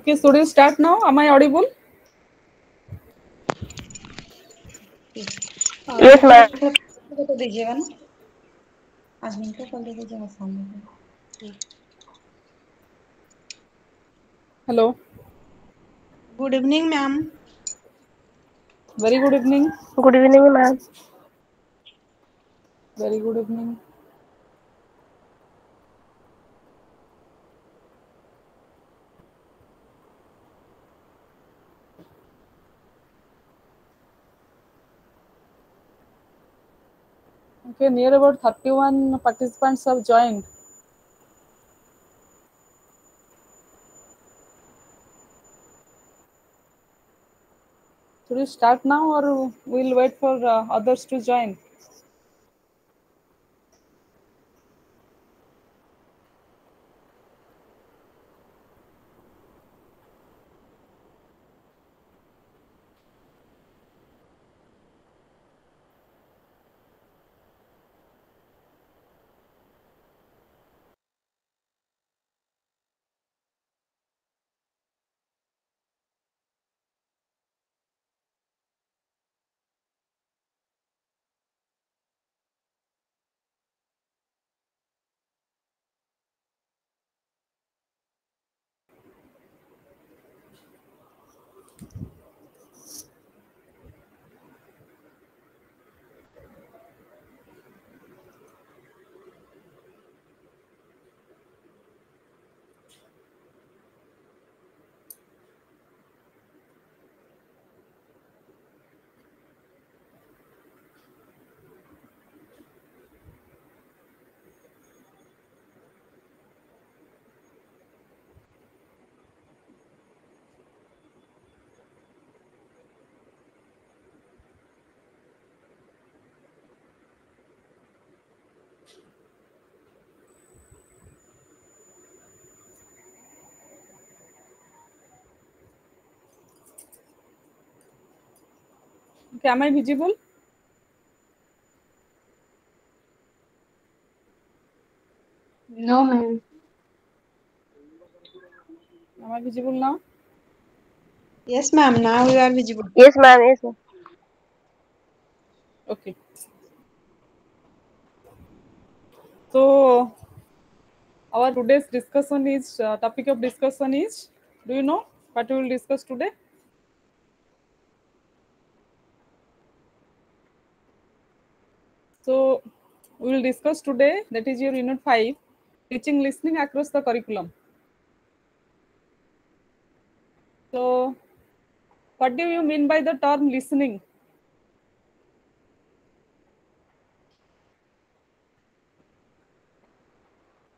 Okay, students, start now. Am I audible? Yes, ma'am. तो दीजिएगा ना आजमीन को कॉल दे दीजिएगा सामने hello good evening ma'am very good evening good evening ma'am very good evening Okay, near about 31 participants have joined. Should we start now or we'll wait for uh, others to join? Okay, am I visible? No, ma'am. Am I visible now? Yes ma'am now you are visible Yes, ma'am. Yes, ma'am. Okay. So, our today's discussion is uh, topic of discussion is do you know what we will discuss today? So, we will discuss today that is your unit 5 teaching listening across the curriculum. So, what do you mean by the term listening?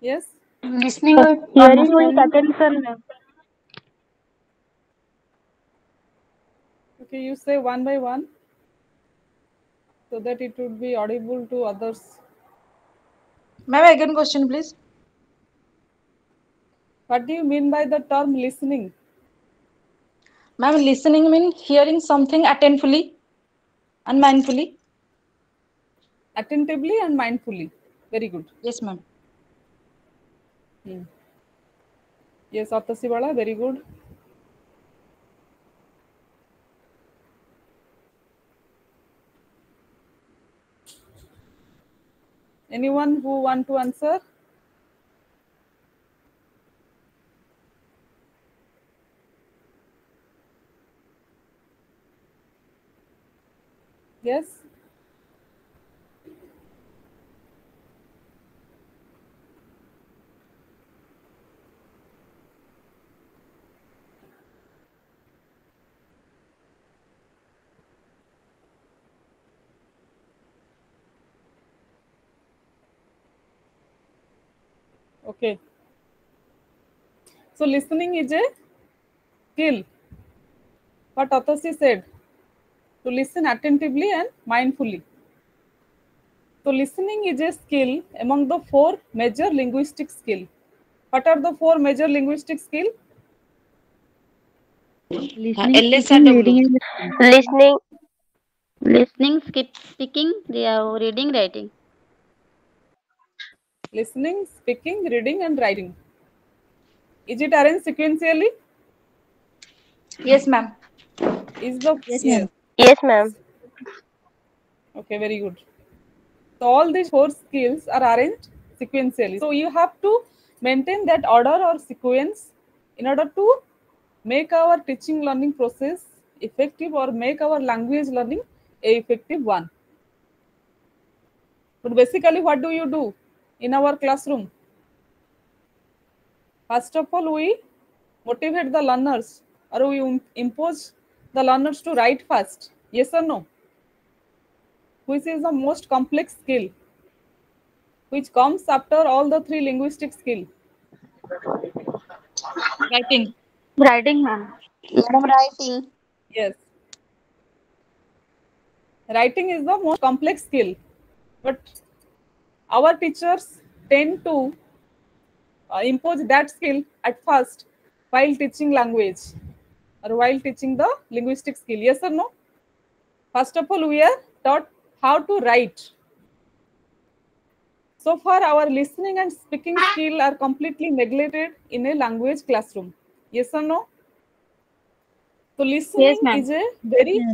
Yes? Listening or Hearing with attention. Okay, you say one by one so that it would be audible to others. Ma'am, again question, please. What do you mean by the term listening? Ma'am, listening means hearing something attentively and mindfully. Attentively and mindfully. Very good. Yes, ma'am. Hmm. Yes, Artha Sivala, very good. Anyone who want to answer? Yes? Okay. So listening is a skill. What Atasi said, to listen attentively and mindfully. So listening is a skill among the four major linguistic skill. What are the four major linguistic skill? Listening, LSRW. Listening, listening, skip, speaking, they are reading, writing. Listening, speaking, reading, and writing. Is it arranged sequentially? Yes, ma'am. Is the Yes, ma'am. Yes, ma'am. Okay, very good. So all these four skills are arranged sequentially. So you have to maintain that order or sequence in order to make our teaching learning process effective or make our language learning a effective one. But basically, what do you do in our classroom? First of all, we motivate the learners or we impose the learners to write fast. Yes or no? which is the most complex skill, which comes after all the three linguistic skill. Writing. Writing, ma'am. Madam, writing. Yes. Writing is the most complex skill, but our teachers tend to uh, impose that skill at first while teaching language or while teaching the linguistic skill. Yes or no? First of all, we are taught how to write. So far, our listening and speaking skill are completely neglected in a language classroom. Yes or no? So listening ma'am. is a very,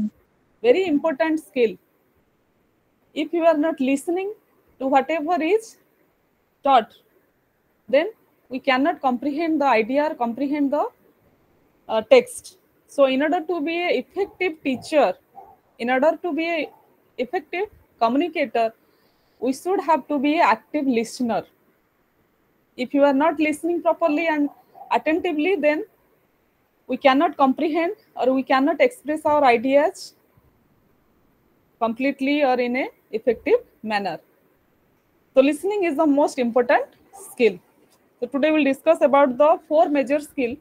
very important skill. If you are not listening to whatever is taught, then we cannot comprehend the idea or comprehend the uh, text. So, in order to be an effective teacher, in order to be an effective communicator, we should have to be an active listener. If you are not listening properly and attentively, then we cannot comprehend or we cannot express our ideas completely or in a effective manner. So listening is the most important skill. So today we'll discuss about the four major skill.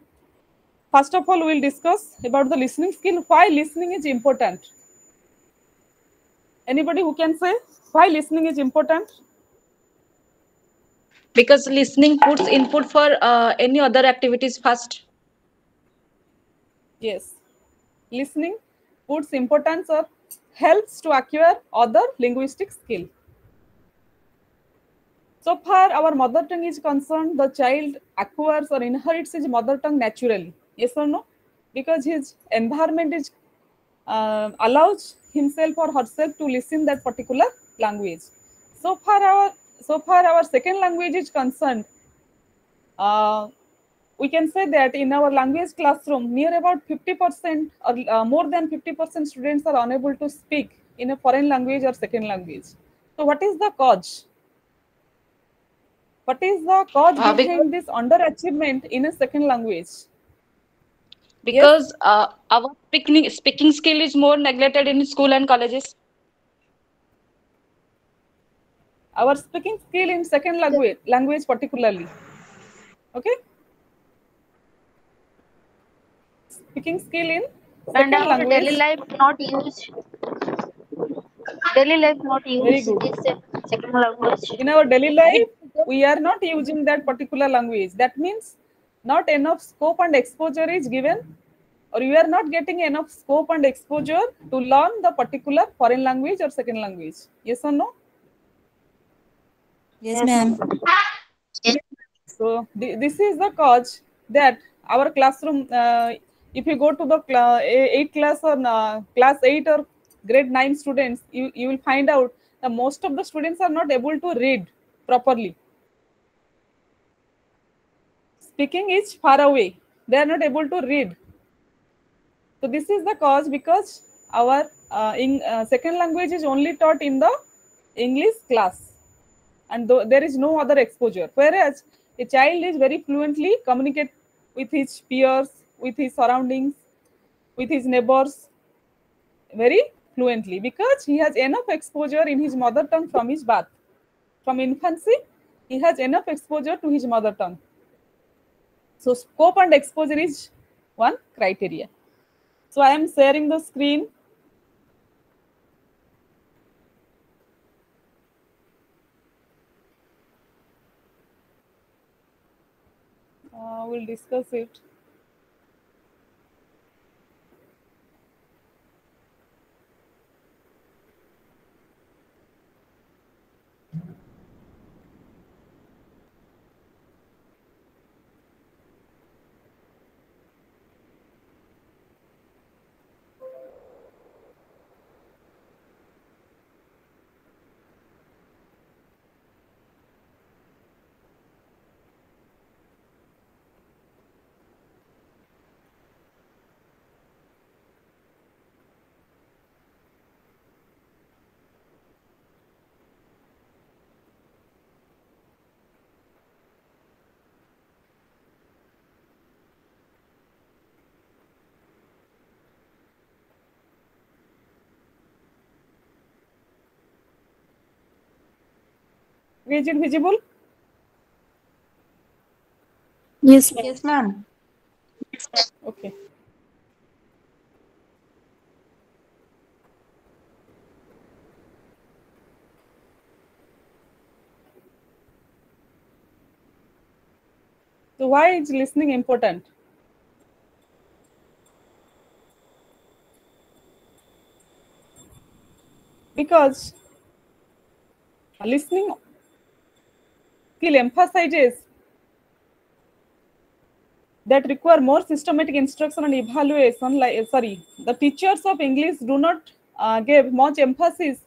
First of all, we'll discuss about the listening skill. Why listening is important? Anybody who can say why listening is important? Because listening puts input for uh, any other activities first. Yes. Listening puts importance or helps to acquire other linguistic skill. So far, our mother tongue is concerned, the child acquires or inherits his mother tongue naturally. Yes or no? Because his environment is uh, allows himself or herself to listen that particular language. So far, our so far our second language is concerned. Uh, we can say that in our language classroom, near about 50% or uh, more than 50% students are unable to speak in a foreign language or second language. So, what is the cause? What is the cause Uh, behind this underachievement in a second language? Because uh, our speaking, speaking skill is more neglected in school and colleges. Our speaking skill in second language, language particularly. Okay. Speaking skill in second And our language. daily life not used. Daily life not Very used good. this uh, second language. in our daily life we are not using that particular language. That means not enough scope and exposure is given or you are not getting enough scope and exposure to learn the particular foreign language or second language. Yes or no? Yes, ma'am. so th- this is the cause that our classroom uh, if you go to the cla- 8 class or uh, class 8 or grade 9 students you, you will find out that most of the students are not able to read properly speaking is far away. They are not able to read. So this is the cause because our uh, in, uh, second language is only taught in the english class. And th- there is no other exposure. Whereas a child is very fluently communicate with his peers with his surroundings with his neighbors very fluently because he has enough exposure in his mother tongue from his birth. From infancy he has enough exposure to his mother tongue so scope and exposure is one criteria. So i am sharing the screen. Uh, we'll discuss it Is it visible? Yes, Yes, ma'am. Okay. So why is listening important? Because listening skill emphasizes that require more systematic instruction and evaluation. Like sorry the teachers of english do not uh, give much emphasis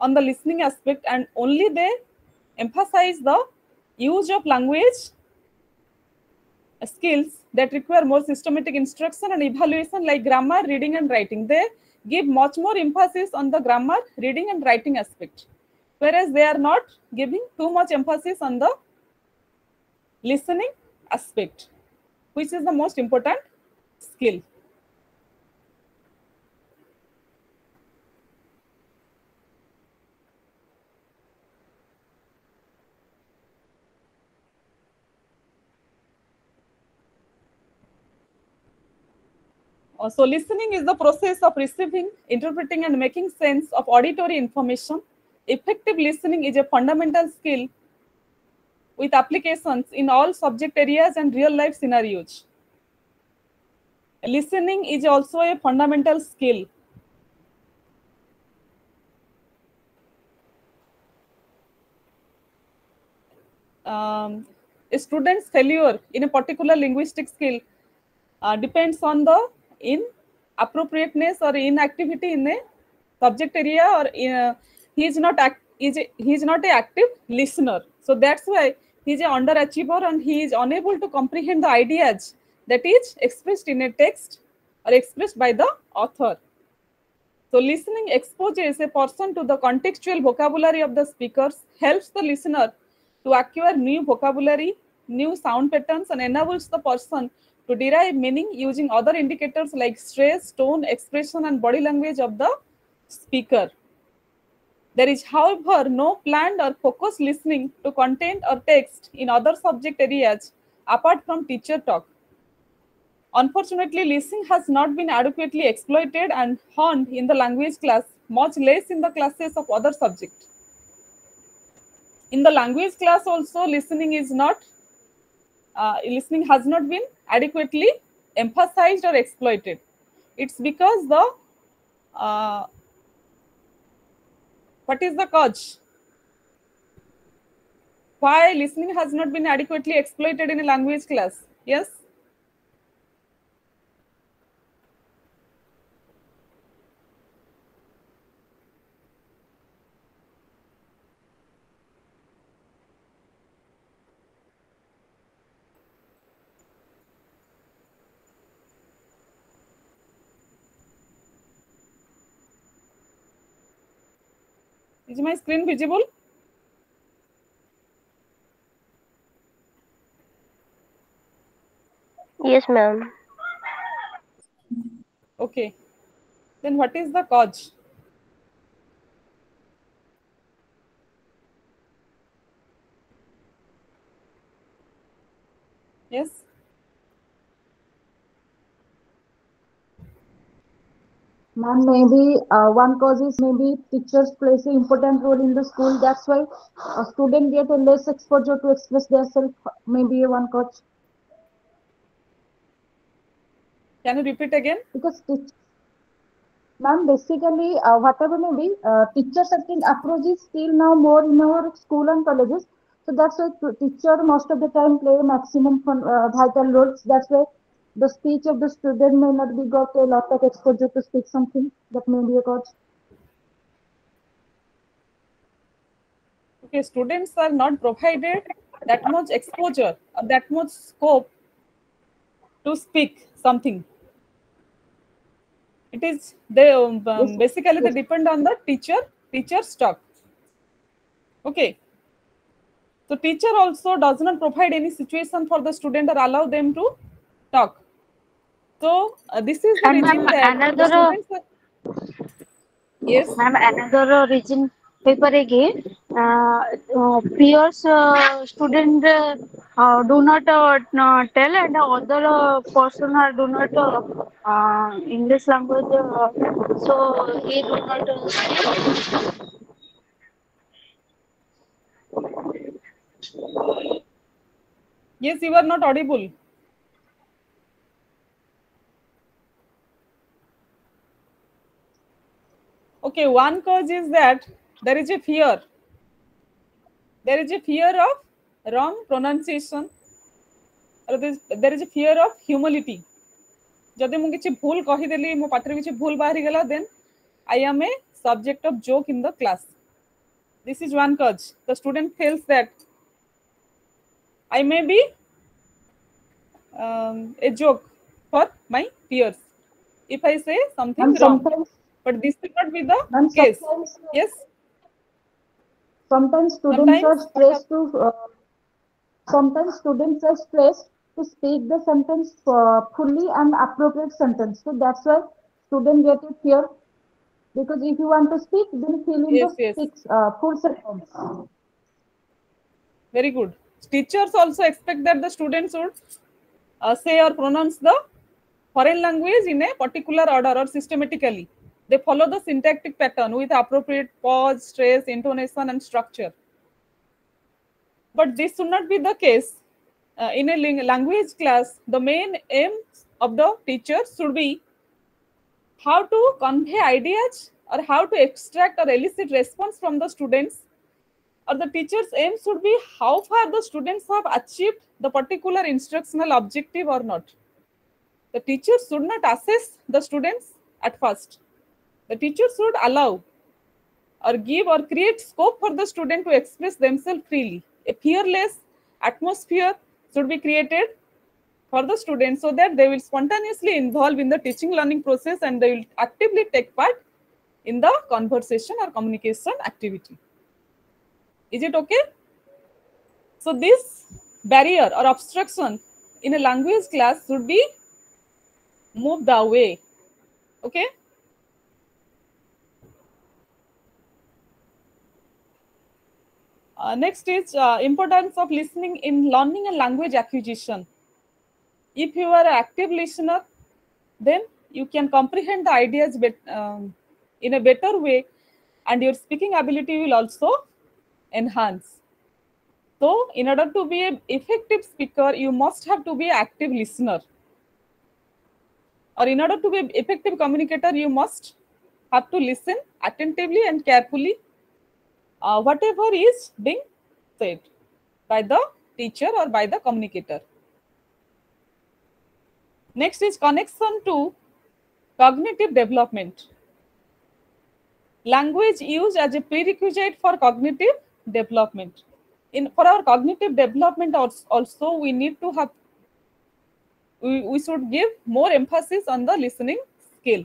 on the listening aspect and only they emphasize the use of language skills that require more systematic instruction and evaluation like grammar reading and writing. They give much more emphasis on the grammar reading and writing aspect whereas they are not giving too much emphasis on the listening aspect which is the most important skill. Uh, so listening is the process of receiving, interpreting and making sense of auditory information. Effective listening is a fundamental skill with applications in all subject areas and real life scenarios. Listening is also a fundamental skill. Um, a student's failure in a particular linguistic skill uh, depends on the inappropriateness or inactivity in a subject area or in a, he is not act, he is not a active listener so that's why he is an underachiever and he is unable to comprehend the ideas that is expressed in a text or expressed by the author. So listening exposes a person to the contextual vocabulary of the speakers, helps the listener to acquire new vocabulary, new sound patterns, and enables the person to derive meaning using other indicators like stress, tone, expression, and body language of the speaker. There is, however, no planned or focused listening to content or text in other subject areas apart from teacher talk. Unfortunately, listening has not been adequately exploited and honed in the language class, much less in the classes of other subjects. In the language class also, listening is not, uh, listening has not been adequately emphasized or exploited. It's because the uh, what is the cause? Why listening has not been adequately exploited in a language class? Yes? Is my screen visible? Yes, ma'am. Okay. Then what is the cause? Yes? Ma'am, maybe uh, one cause is maybe teachers plays an important role in the school. That's why a student get a less exposure to express themselves. Maybe one cause Can you repeat again? because teach, ma'am, basically uh, whatever may be, uh, teacher certain approaches still now more in our school and colleges. So that's why teacher most of the time play maximum fun, uh, vital roles. That's why the speech of the student may not be got a lot of exposure to speak something. That may be a cause. Okay, students are not provided that much exposure or that much scope to speak something. It is they um, um, Yes, basically they depend on the teacher teacher's talk. Okay. So teacher also does not provide any situation for the student or allow them to talk. So uh, this is the And reason that the another- are- yes Ma'am, another reason paper again uh, uh, peers uh, student uh, uh, do not uh, uh, tell and the other uh, person are do not uh, uh, English language uh, so he do not uh. Yes, you are not audible. Okay, one cause is that there is a fear. There is a fear of wrong pronunciation. Or there is, there is a fear of humility. ଯଦି ମୁଁ କିଛି ଭୁଲ କହିଦେଲି ମୋ ପାଟିରେ କିଛି ଭୁଲ ବାହାରିଗଲା ଦେନ୍ I am a subject of joke in the class. This is one cause. The student feels that I may be um, a joke for my peers if I say something And wrong. sometimes, but this will not be the and case. Yes. sometimes students are stressed to, uh, sometimes students are stressed to speak the sentence uh, fully and appropriate sentence. So that's why students get a fear because if you want to speak, then fill in Yes, the yes. speaks, uh, full sentence. Very good. Teachers also expect that the students would uh, say or pronounce the foreign language in a particular order or systematically. They follow the syntactic pattern with appropriate pause, stress, intonation, and structure. But this should not be the case. Uh, in a language class, the main aim of the teacher should be how to convey ideas or how to extract or elicit response from the students or the teacher's aim should be how far the students have achieved the particular instructional objective or not. The teacher should not assess the students at first. The teacher should allow or give or create scope for the student to express themselves freely. A fearless atmosphere should be created for the students so that they will spontaneously involve in the teaching learning process and they will actively take part in the conversation or communication activity. Is it okay? So this barrier or obstruction in a language class should be moved away. Okay? Uh, next is uh, importance of listening in learning and language acquisition. If you are an active listener, then you can comprehend the ideas bet, um, in a better way and your speaking ability will also enhance. So, in order to be an effective speaker, you must have to be an active listener. Or in order to be an effective communicator, you must have to listen attentively and carefully uh, whatever is being said by the teacher or by the communicator. Next is connection to cognitive development. Language used as a prerequisite for cognitive development. In for our cognitive development also we need to have we, we should give more emphasis on the listening skill.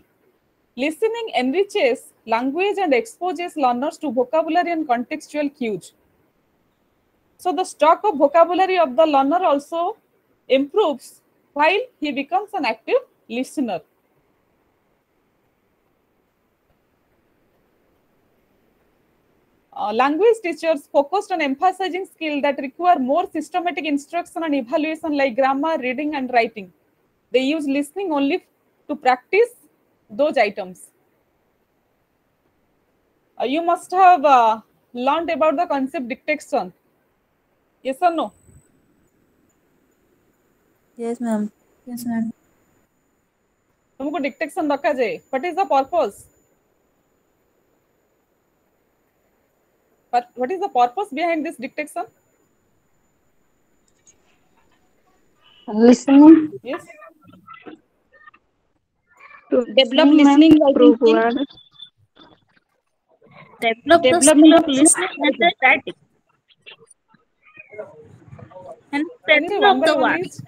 Listening enriches language and exposes learners to vocabulary and contextual cues. So the stock of vocabulary of the learner also improves while he becomes an active listener. Uh, language teachers focused on emphasizing skills that require more systematic instruction and evaluation like grammar, reading, and writing. They use listening only to practice those items. Uh, you must have uh, learned about the concept dictation. Yes or no? Yes, ma'am. Yes, ma'am. तुमको detection रखा जाए what is the purpose what is the purpose behind this detection listening yes to develop listening i Develop the skill of listening and the writing. And spelling of the one, words.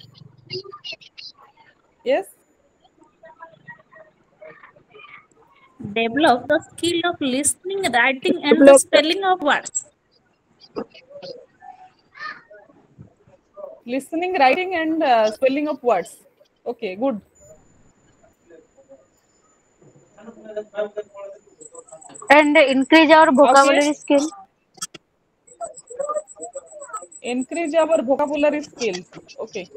yes Develop the skill of listening, writing, and the spelling of words. listening writing and uh, spelling of words okay good and increase our vocabulary skill. increase our vocabulary skills. Okay.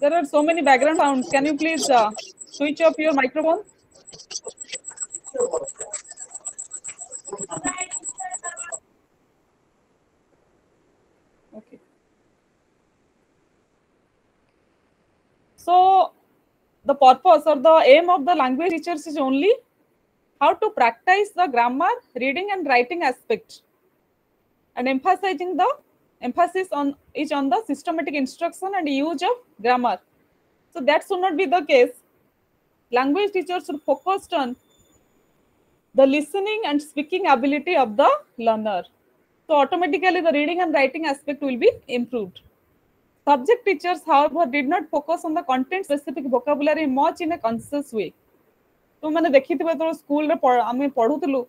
There are so many background sounds. Can you please uh, switch off your microphone? So the purpose or the aim of the language teachers is only how to practice the grammar, reading and writing aspect and emphasizing the emphasis on is on the systematic instruction and use of grammar. So that should not be the case. Language teachers should focus on the listening and speaking ability of the learner. So automatically the reading and writing aspect will be improved. Subject teachers, however, did not focus on the content specific vocabulary much in a conscious way. तुम मैंने देखी थे तो school रे आमे पढ़ु थलु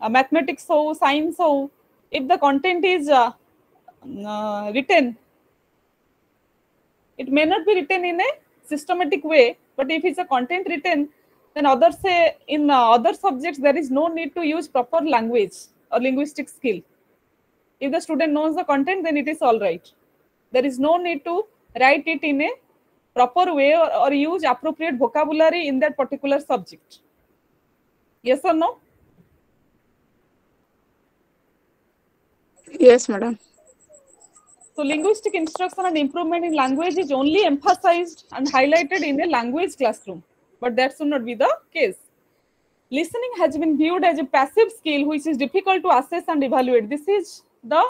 mathematics हो साइंस हो if the content is written it may not be written in a systematic way but if it's a content written then others say in other subjects there is no need to use proper language or linguistic skill if the student knows the content then it is all right there is no need to write it in a proper way or, or use appropriate vocabulary in that particular subject yes or no Yes, madam. So linguistic instruction and improvement in language is only emphasized and highlighted in a language classroom, but that should not be the case. Listening has been viewed as a passive skill which is difficult to assess and evaluate. This is the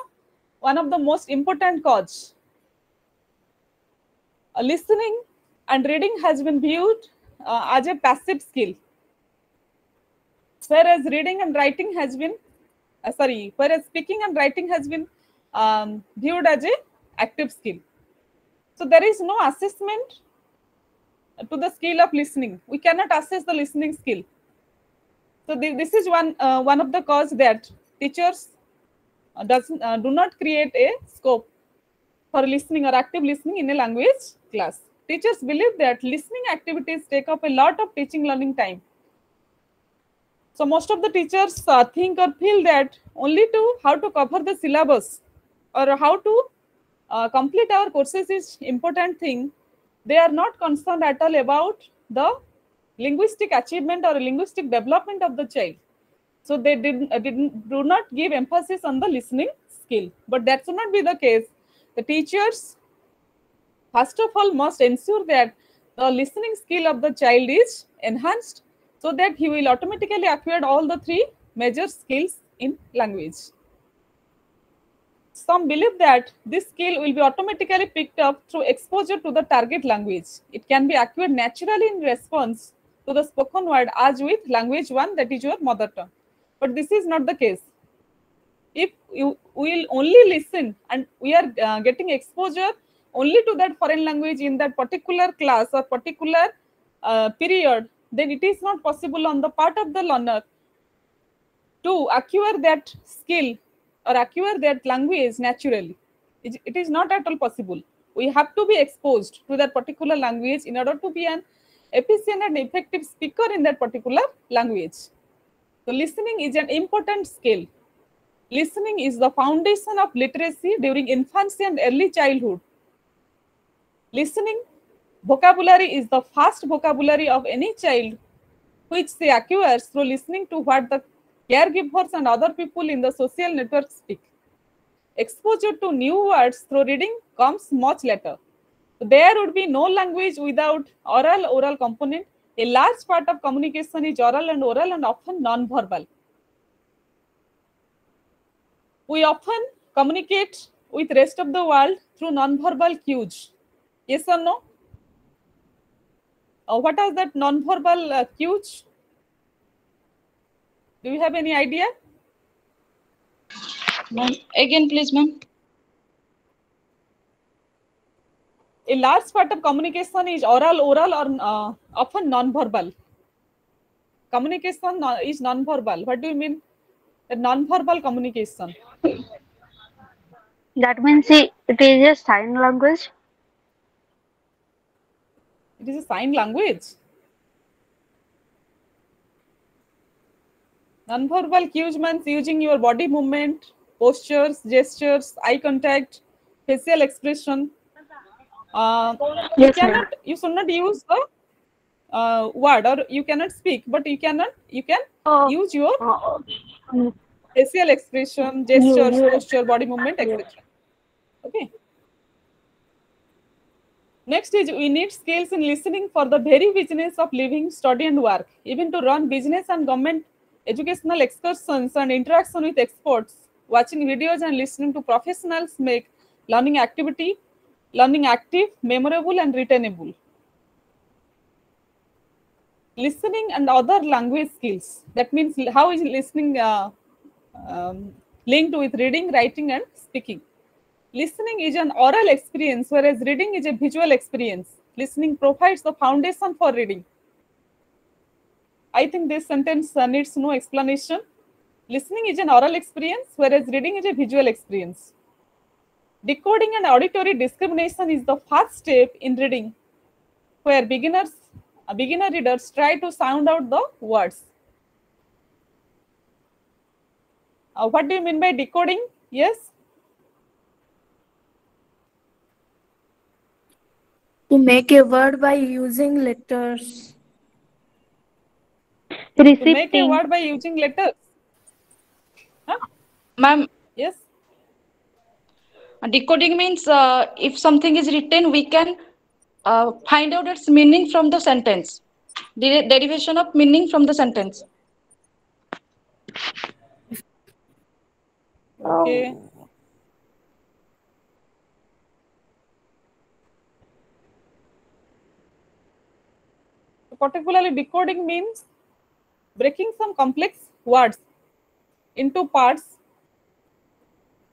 one of the most important cause. Uh, listening and reading has been viewed uh, as a passive skill, whereas reading and writing has been uh, sorry, whereas speaking and writing has been um, viewed as a active skill. So there is no assessment to the skill of listening. We cannot assess the listening skill. So th this is one uh, one of the cause that teachers does uh, do not create a scope for listening or active listening in a language class. Teachers believe that listening activities take up a lot of teaching learning time so most of the teachers uh, think or feel that only to how to cover the syllabus or how to uh, complete our courses is important thing. They are not concerned at all about the linguistic achievement or linguistic development of the child. So they didn't, uh, didn't do not give emphasis on the listening skill. But that should not be the case. The teachers, first of all, must ensure that the listening skill of the child is enhanced so that he will automatically acquire all the three major skills in language. Some believe that this skill will be automatically picked up through exposure to the target language. It can be acquired naturally in response to the spoken word as with language one that is your mother tongue. But this is not the case. If you will only listen and we are uh, getting exposure only to that foreign language in that particular class or particular uh, period, then it is not possible on the part of the learner to acquire that skill or acquire that language naturally. It, it is not at all possible. We have to be exposed to that particular language in order to be an efficient and effective speaker in that particular language. So listening is an important skill. Listening is the foundation of literacy during infancy and early childhood. Listening vocabulary is the first vocabulary of any child which they acquire through listening to what the caregivers and other people in the social network speak. Exposure to new words through reading comes much later. There would be no language without oral oral component. A large part of communication is oral and oral and often non-verbal. We often communicate with rest of the world through non-verbal cues. Yes or no? Uh, what are that non-verbal uh, cues? Do you have any idea? Ma'am, again, please, ma'am. A large part of communication is oral, oral, or uh, often non-verbal. Communication no- is non-verbal. What do you mean? The non-verbal communication. That means it it is a sign language. It is a sign language. Non-verbal cues means using your body movement, postures, gestures, eye contact, facial expression. Uh, you Yes, ma'am. cannot, you should not use the uh, word or you cannot speak, but you cannot, you can Oh, use your uh, mm, facial expression, gestures, posture, body movement, etc. Okay. Next is we need skills in listening for the very business of living, study, and work. Even to run business and government educational excursions and interaction with experts, watching videos and listening to professionals make learning activity, learning active, memorable, and retainable. Listening and other language skills. That means how is listening uh, um, linked with reading, writing, and speaking. Listening is an oral experience, whereas reading is a visual experience. Listening provides the foundation for reading. I think this sentence uh, needs no explanation. Listening is an oral experience, whereas reading is a visual experience. Decoding and auditory discrimination is the first step in reading, where beginners, uh, beginner readers try to sound out the words. Uh, what do you mean by decoding? Yes. To make a word by using letters. To make a Receiving. word by using letters. Huh? Ma'am, Yes. decoding means uh, if something is written, we can uh, find out its meaning from the sentence. The derivation of meaning from the sentence. Okay. Particularly decoding means breaking some complex words into parts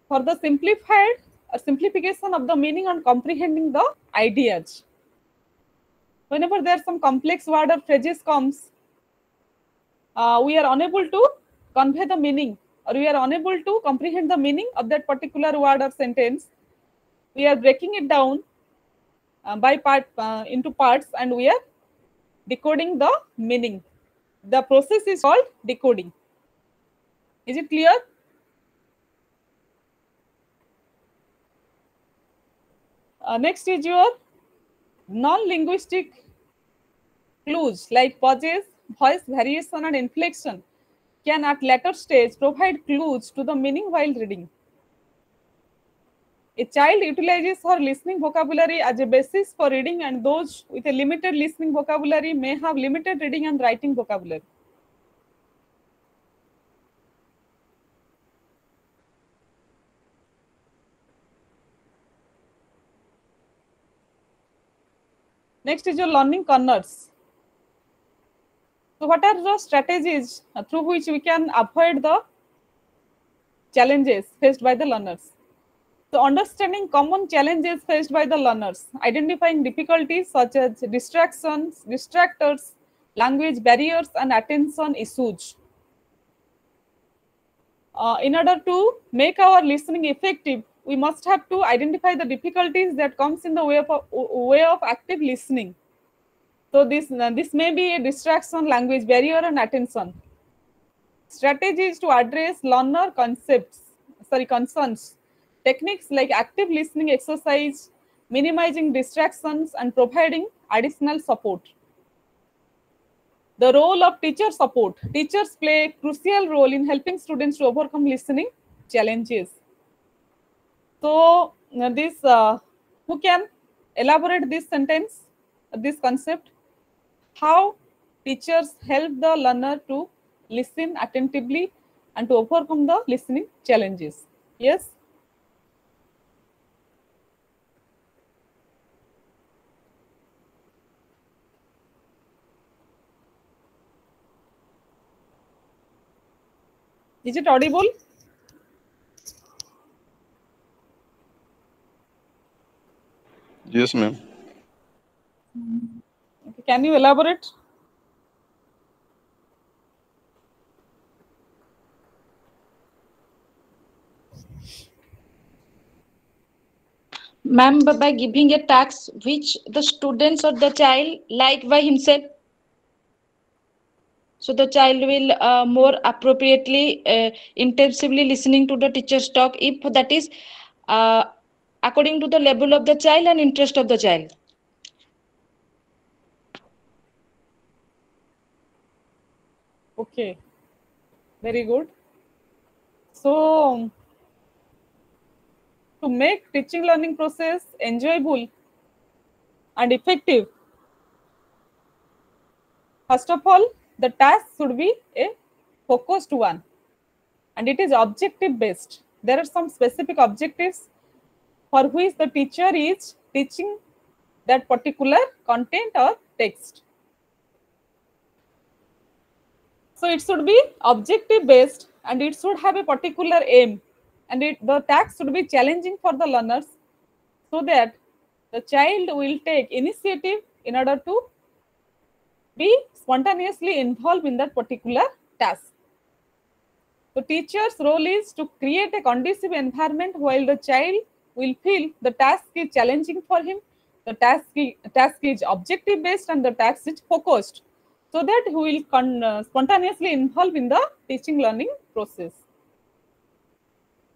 for the simplified or simplification of the meaning and comprehending the ideas. Whenever there are some complex word or phrases comes, uh, we are unable to convey the meaning or we are unable to comprehend the meaning of that particular word or sentence we are breaking it down uh, by part uh, into parts and we are decoding the meaning. The process is called decoding. Is it clear? Uh, next is your non-linguistic clues like pauses voice variation and inflection. Can at later stage provide clues to the meaning while reading. A child utilizes her listening vocabulary as a basis for reading and those with a limited listening vocabulary may have limited reading and writing vocabulary. Next is your learning corners. So what are the strategies through which we can avoid the challenges faced by the learners? So understanding common challenges faced by the learners, identifying difficulties such as distractions, distractors, language barriers, and attention issues. Uh, in order to make our listening effective, we must have to identify the difficulties that comes in the way of, way of active listening. So this, uh, this may be a distraction, language barrier, and attention. Strategies to address learner concepts, sorry, concerns. Techniques like active listening exercise, minimizing distractions, and providing additional support. The role of teacher support. Teachers play a crucial role in helping students to overcome listening challenges. So uh, this, uh, who can elaborate this sentence, this concept? How teachers help the learner to listen attentively and to overcome the listening challenges. Yes? Is it audible? Yes, ma'am. Okay, Can you elaborate? Ma'am, by giving a task which the students or the child like by himself. So the child will uh, more appropriately, uh, intensively listening to the teacher's talk if that is uh, according to the level of the child and interest of the child. Okay, very good. So, to make teaching learning process enjoyable and effective, first of all, the task should be a focused one and it is objective based. There are some specific objectives for which the teacher is teaching that particular content or text. So it should be objective based and it should have a particular aim and it, the task should be challenging for the learners so that the child will take initiative in order to be spontaneously involved in that particular task. The teacher's role is to create a conducive environment while the child will feel the task is challenging for him, the task, task is objective based and the task is focused so that he will con- uh, spontaneously involve in the teaching learning process.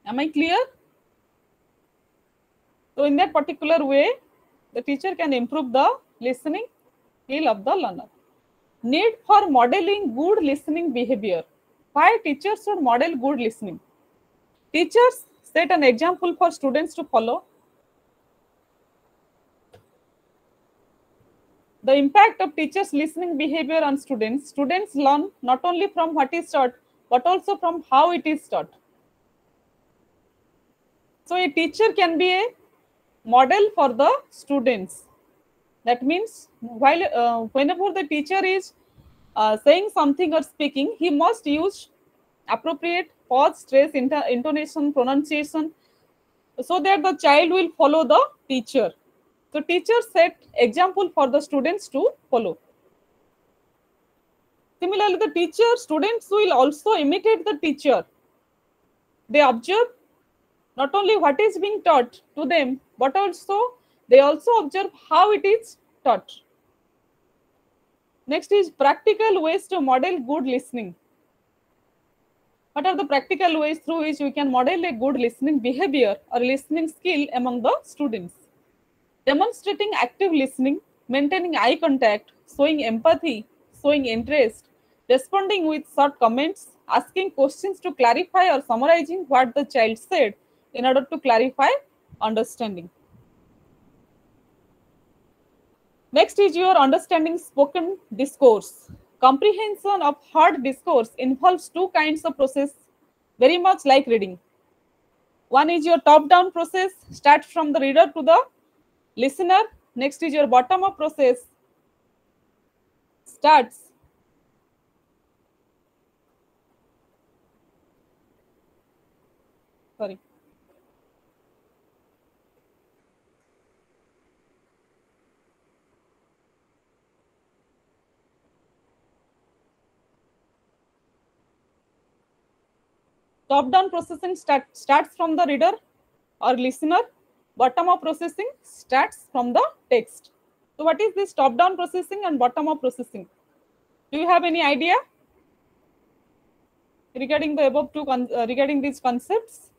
Am I clear? So in that particular way, the teacher can improve the listening skill of the learner. Need for modeling good listening behavior. Why teachers should model good listening? Teachers set an example for students to follow. The impact of teachers' listening behavior on students. Students learn not only from what is taught, but also from how it is taught. So a teacher can be a model for the students. That means while uh, whenever the teacher is uh, saying something or speaking, he must use appropriate pause, stress, inter- intonation, pronunciation, so that the child will follow the teacher. So teacher set example for the students to follow. Similarly, the teacher, students will also imitate the teacher. They observe not only what is being taught to them, but also they also observe how it is taught. Next is practical ways to model good listening. What are the practical ways through which we can model a good listening behavior or listening skill among the students? Demonstrating active listening, maintaining eye contact, showing empathy, showing interest, responding with short comments, asking questions to clarify or summarizing what the child said in order to clarify understanding. Next is your understanding spoken discourse. Comprehension of heard discourse involves two kinds of process, very much like reading. One is your top-down process, start from the reader to the listener. Next is your bottom-up process, starts sorry top down processing start, starts from the reader or listener. Bottom up processing starts from the text. So what is this top down processing and bottom up processing? Do you have any idea regarding the above two uh, regarding these concepts?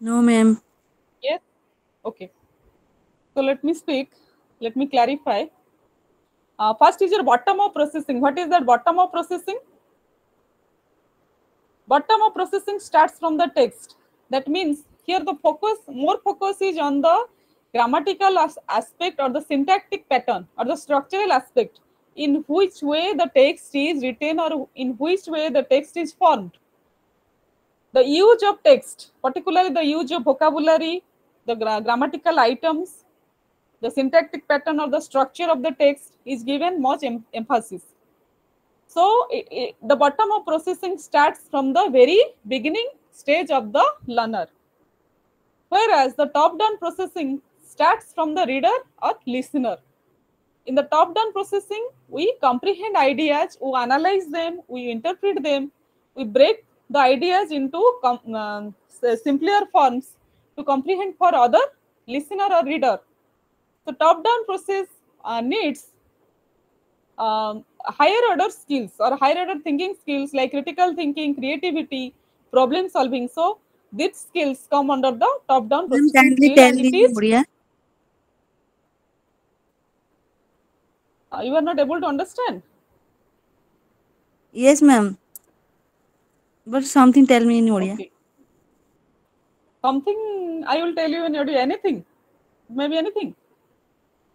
No, ma'am. yes? Okay. So let me speak. Let me clarify uh, first is your bottom up processing. What is that bottom up processing? Bottom up processing starts from the text. That means here the focus more focus is on the grammatical as- aspect or the syntactic pattern or the structural aspect. In which way the text is written or in which way the text is formed. The use of text particularly the use of vocabulary the gra- grammatical items the syntactic pattern or the structure of the text is given much em- emphasis. So i- i- the bottom up processing starts from the very beginning stage of the learner. Whereas the top down processing starts from the reader or listener. In the top down processing we comprehend ideas we analyze them we interpret them we break the ideas into uh, simpler forms to comprehend for other listener or reader So top-down process uh, needs um, higher order skills or higher order thinking skills like critical thinking, creativity, problem solving. So these skills come under the top-down Ma'am, processing kindly skill tell and me is uh, you are not able to understand. Yes, ma'am. But something tell me in Odia. Okay. Something I will tell you in Odia, anything, maybe anything,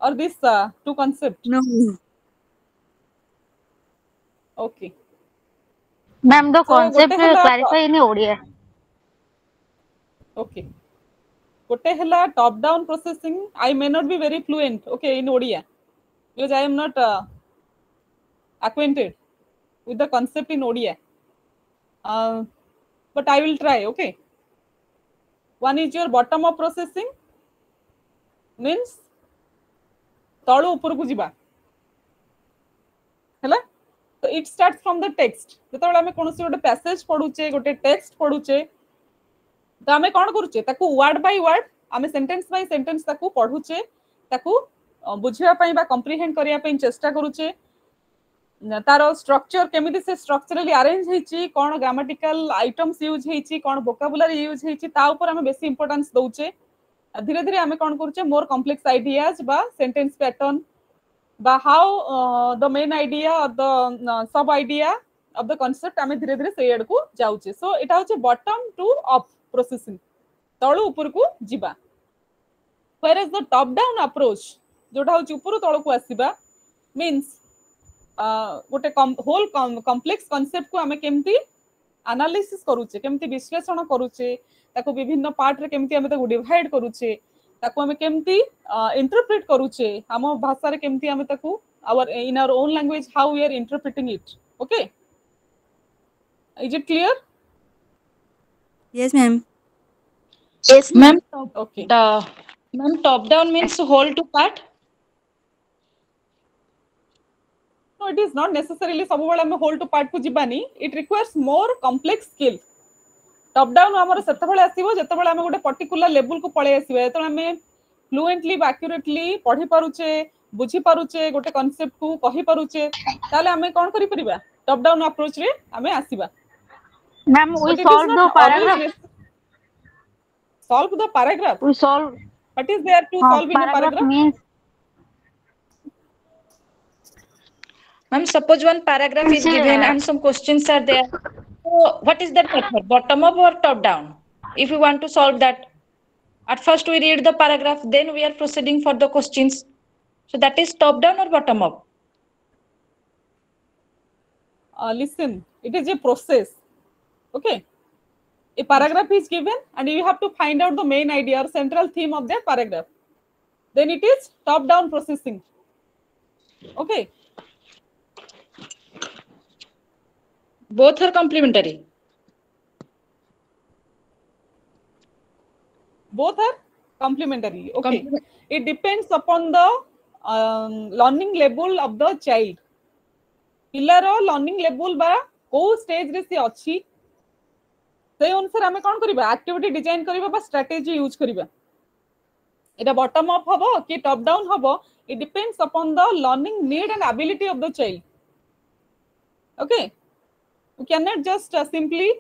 or this uh, two concept. No. Okay. Ma'am, the So, concept ଗୋଟେ ହେଲା- clarify in Odia. Okay. ଗୋଟେ ହେଲା top down processing I may not be very fluent okay in Odia because I am not uh, acquainted with the concept in Odia uh, but I will try okay one is your bottom up processing means ତଳୁ ଉପରକୁ ଯିବା ହେଲା ତ it start from the text ଯେତେବେଳେ ଆମେ କୌଣସି ଗୋଟେ passage ପଢୁଛେ ଗୋଟେ ଟେକ୍ସଟ ପଢୁଛେ ତ ଆମେ କ'ଣ କରୁଛେ ତାକୁ ୱାର୍ଡ ବାଇ ୱାର୍ଡ ଆମେ ସେଣ୍ଟେନ୍ସ ବାଇ ସେଣ୍ଟେନ୍ସ ତାକୁ ପଢୁଛେ ତାକୁ ଅ, ବୁଝିବା ପାଇଁ ବା କମ୍ପ୍ରିହେଣ୍ଡ କରିବା ପାଇଁ ଚେଷ୍ଟା କରୁଛେ ନା, ତାର ଷ୍ଟ୍ରକ୍ଚର କେମିତି ସେ ଷ୍ଟ୍ରକ୍ଚରାଲି ଆରେଞ୍ଜ ହେଇଛି କ'ଣ ଗ୍ରାମାଟିକାଲ ଆଇଟମ୍ସ ୟୁଜ୍ ହେଇଛି କ'ଣ ଭୋକାବୁଲାରି ୟୁଜ୍ ହେଇଛି ତା ଉପରେ ଆମେ ବେଶୀ ଇମ୍ପୋର୍ଟାନ୍ସ ଦଉଛେ धीरे धीरे आम कौन कर more complex idea sentence pattern how the main idea sub idea of the concept आम धीरे धीरे से आड़ को जाऊे सो यहाँ हूँ बटम टू अफ प्रोसेंग तलू उपरको जीवा where is the top down approach जोटा हूँ तल को आसवा मीनस गोटे होल कम्प्लेक्स कनसेप्ट को आम के आनालीसीस्ेषण करुचे ତାକୁ ବିଭିନ୍ନ ପାର୍ଟରେ କେମିତି ଆମେ ତାକୁ ଡିଭାଇଡ କରୁଛେ ତାକୁ ଆମେ କେମିତି ଇଣ୍ଟରପ୍ରିଟ କରୁଛେ ଆମ ଭାଷାରେ କେମିତି ଆମେ ତାକୁ our in our own language how we are interpreting it okay is it clear Yes, ma'am. Yes, Ma'am, okay the ma'am top down means whole to part. no it is not necessarily ସବୁବେଳେ ଆମେ whole to part କୁ ଯିବାନି it requires more complex skill top down ଆମର ସେତେବେଳେ ଆସିବ ଯେତେବେଳେ ଆମେ ଗୋଟେ particular level କୁ ପଳେଇ ଆସିବା ଯେତେବେଳେ ଆମେ fluently ବା accurately ପଢି ପାରୁଛେ ବୁଝି ପାରୁଛେ ଗୋଟେ concept କୁ କହି ପାରୁଛେ ତାହେଲେ ଆମେ କ'ଣ କରିପାରିବା top down approach ରେ ଆମେ ଆସିବା Ma'am, we But it is solve the not always paragraph. nec- solve the paragraph We solve. what is there to Uh, solve in a paragraph paragraph means Ma'am, suppose one paragraph is Sir. given and some questions are there. So what is that method? Bottom up or top down? If we want to solve that, at first we read the paragraph, then we are proceeding for the questions. So that is top down or bottom up? uh, listen it is a process okay a paragraph is given and you have to find out the main idea or central theme of that paragraph then it is top down processing okay both are complementary both are complementary okay Compl it depends upon the um, learning level of the child ପିଲାର learning ଲେବୁଲ ବା କୋଉ ଷ୍ଟେଜରେ ସେ ଅଛି ସେଇ ଅନୁସାରେ ଆମେ କ'ଣ କରିବା ଆକ୍ଟିଭିଟି ଡିଜାଇନ୍ କରିବା ବା ଷ୍ଟ୍ରାଟେଜି ୟୁଜ୍ କରିବା ଏଇଟା ବଟମ୍ ଅପ୍ ହବ କି ଟପ୍ ଡାଉନ୍ ହବ it depends upon the learning need and ability of the child okay you cannot just uh, simply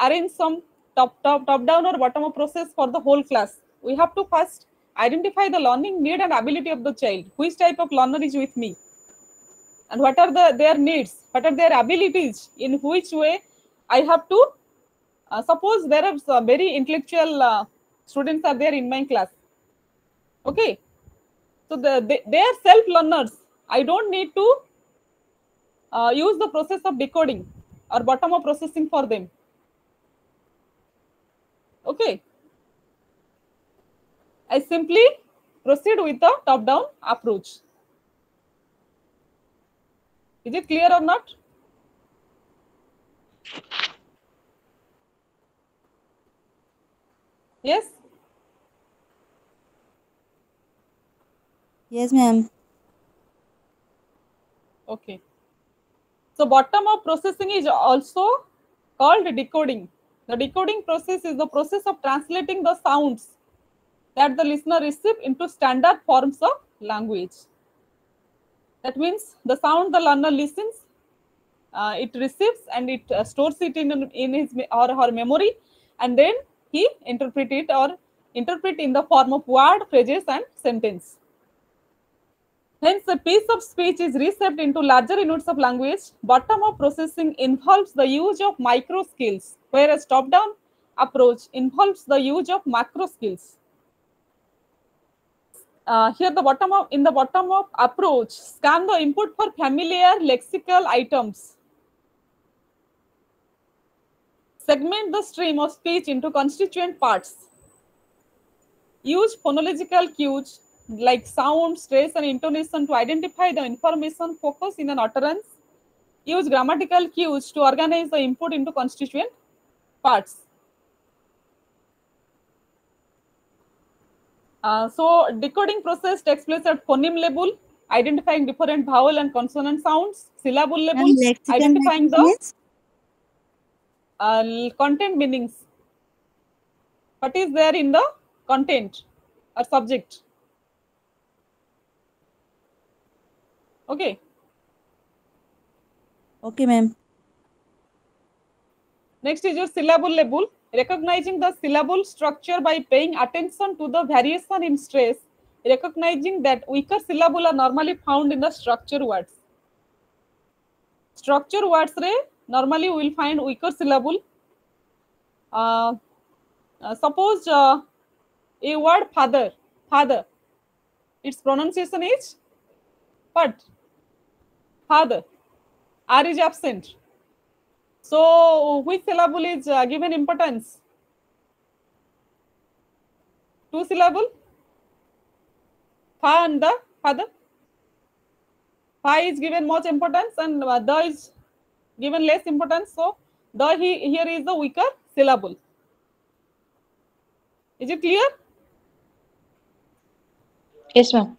arrange some top top top down or bottom up process for the whole class? We have to first identify the learning need and ability of the child. Which type of learner is with me? And what are the their needs? What are their abilities? In which way i have to uh, suppose there are very intellectual uh, students are there in my class. Okay. So the, they, they are self learners i don't need to uh, use the process of decoding or bottom up processing for them. Okay. I simply proceed with the top down approach. Is it clear or not? Yes? Yes, ma'am. Okay. So bottom up processing is also called decoding. The decoding process is the process of translating the sounds that the listener receive into standard forms of language. That means the sound the learner listens, uh, it receives and it uh, stores it in, in his or her memory, and then he interpret it or interpret in the form of word, phrases, and sentence. Hence, a piece of speech is reshaped into larger units of language. Bottom up processing involves the use of micro skills, whereas top down approach involves the use of macro skills. Uh, here, the bottom up in the bottom up approach, scan the input for familiar lexical items. Segment the stream of speech into constituent parts. Use phonological cues like sound, stress, and intonation to identify the information focus in an utterance. Use grammatical cues to organize the input into constituent parts. Uh, so decoding process takes place at phoneme level, identifying different vowel and consonant sounds, syllable level, identifying the uh, content meanings. What is there in the content or subject? Next is your syllable level, recognizing the syllable structure by paying attention to the variation in stress, recognizing that weaker syllable are normally found in the structure words. Structure words re normally we will find weaker syllable. Uh, uh, suppose uh, a word father, father, its pronunciation is what? Father. R is absent. So, which syllable is uh, given importance? Two syllable? Fa and the father. Fa is given much importance and uh, the is given less importance. So, the he, here is the weaker syllable. Is it clear? Yes, ma'am.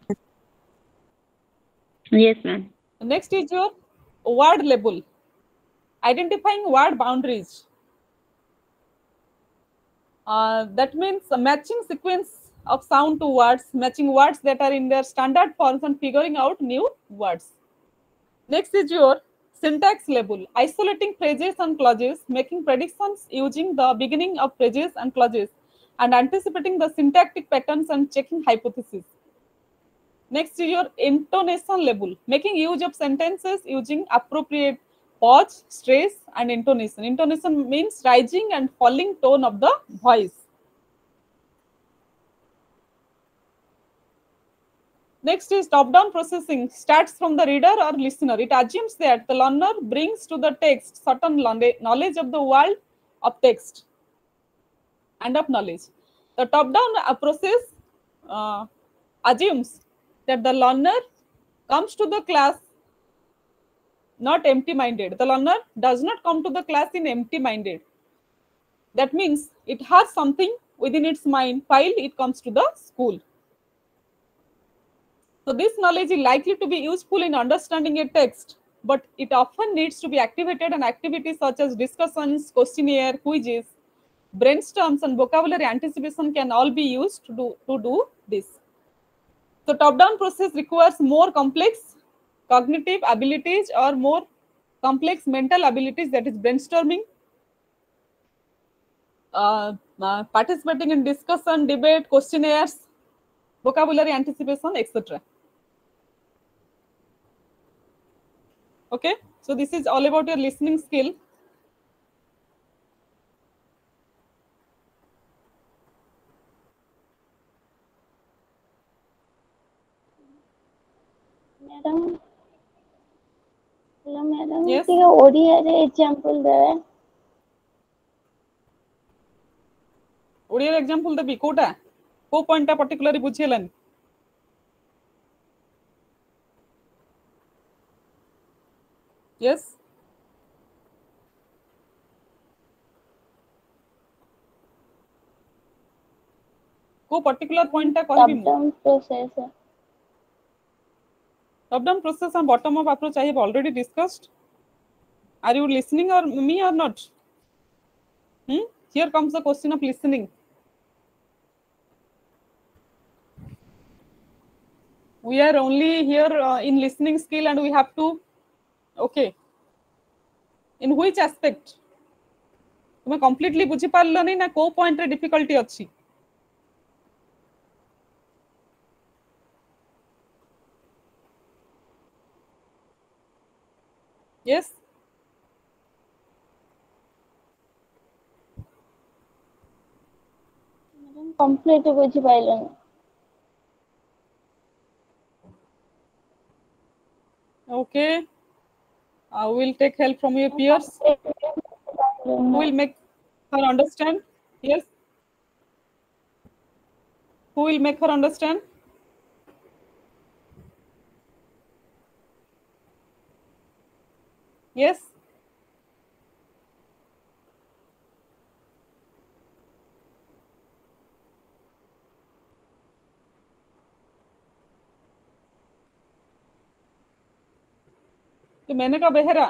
Yes, ma'am. Next is your word label, identifying word boundaries. Uh, that means matching sequence of sound to words, matching words that are in their standard forms and figuring out new words. Next is your syntax label, isolating phrases and clauses, making predictions using the beginning of phrases and clauses, and anticipating the syntactic patterns and checking hypotheses. Next is your intonation level, making use of sentences using appropriate pause, stress, and intonation. Intonation means rising and falling tone of the voice. Next is top-down processing, starts from the reader or listener. It assumes that the learner brings to the text certain knowledge of the world of text and of knowledge. The top-down process uh, assumes that the learner comes to the class not empty minded. The learner does not come to the class in empty minded. That means it has something within its mind while it comes to the school. So, this knowledge is likely to be useful in understanding a text, but it often needs to be activated, and activities such as discussions, questionnaire, quizzes, brainstorms, and vocabulary anticipation can all be used to do, to do this. So top-down process requires more complex cognitive abilities or more complex mental abilities that is brainstorming, uh, uh, participating in discussion, debate, questionnaires, vocabulary anticipation, etc. Okay, so this is all about your listening skill. Madam Yes. ଟିକେ ଓଡ଼ିଆରେ example ଦେବେ ଓଡ଼ିଆରେ example ଦେବି କୋଉଟା କୋଉ ପଏଣ୍ଟଟା particularly ବୁଝି ହେଲାନି Yes କୋଉ ପର୍ଟିକୁଲାର ପଏଣ୍ଟଟା କହିବି ମୁଁ top process top down process and bottom up approach I have already discussed. Are you listening or me or not? Hmm? Here comes the question of listening. we are only here uh, in listening skill and we have to okay in which aspect তুমি completely বুঝি পারলনি না কোউ পয়েন্টরে ডিফিকল্টি ଅଛି yes complete ବୁଝିପାରିଲନି okay uh, we'll take help from your peers who will make her understand yes who will make her understand yes तो मैंने कहा बेहरा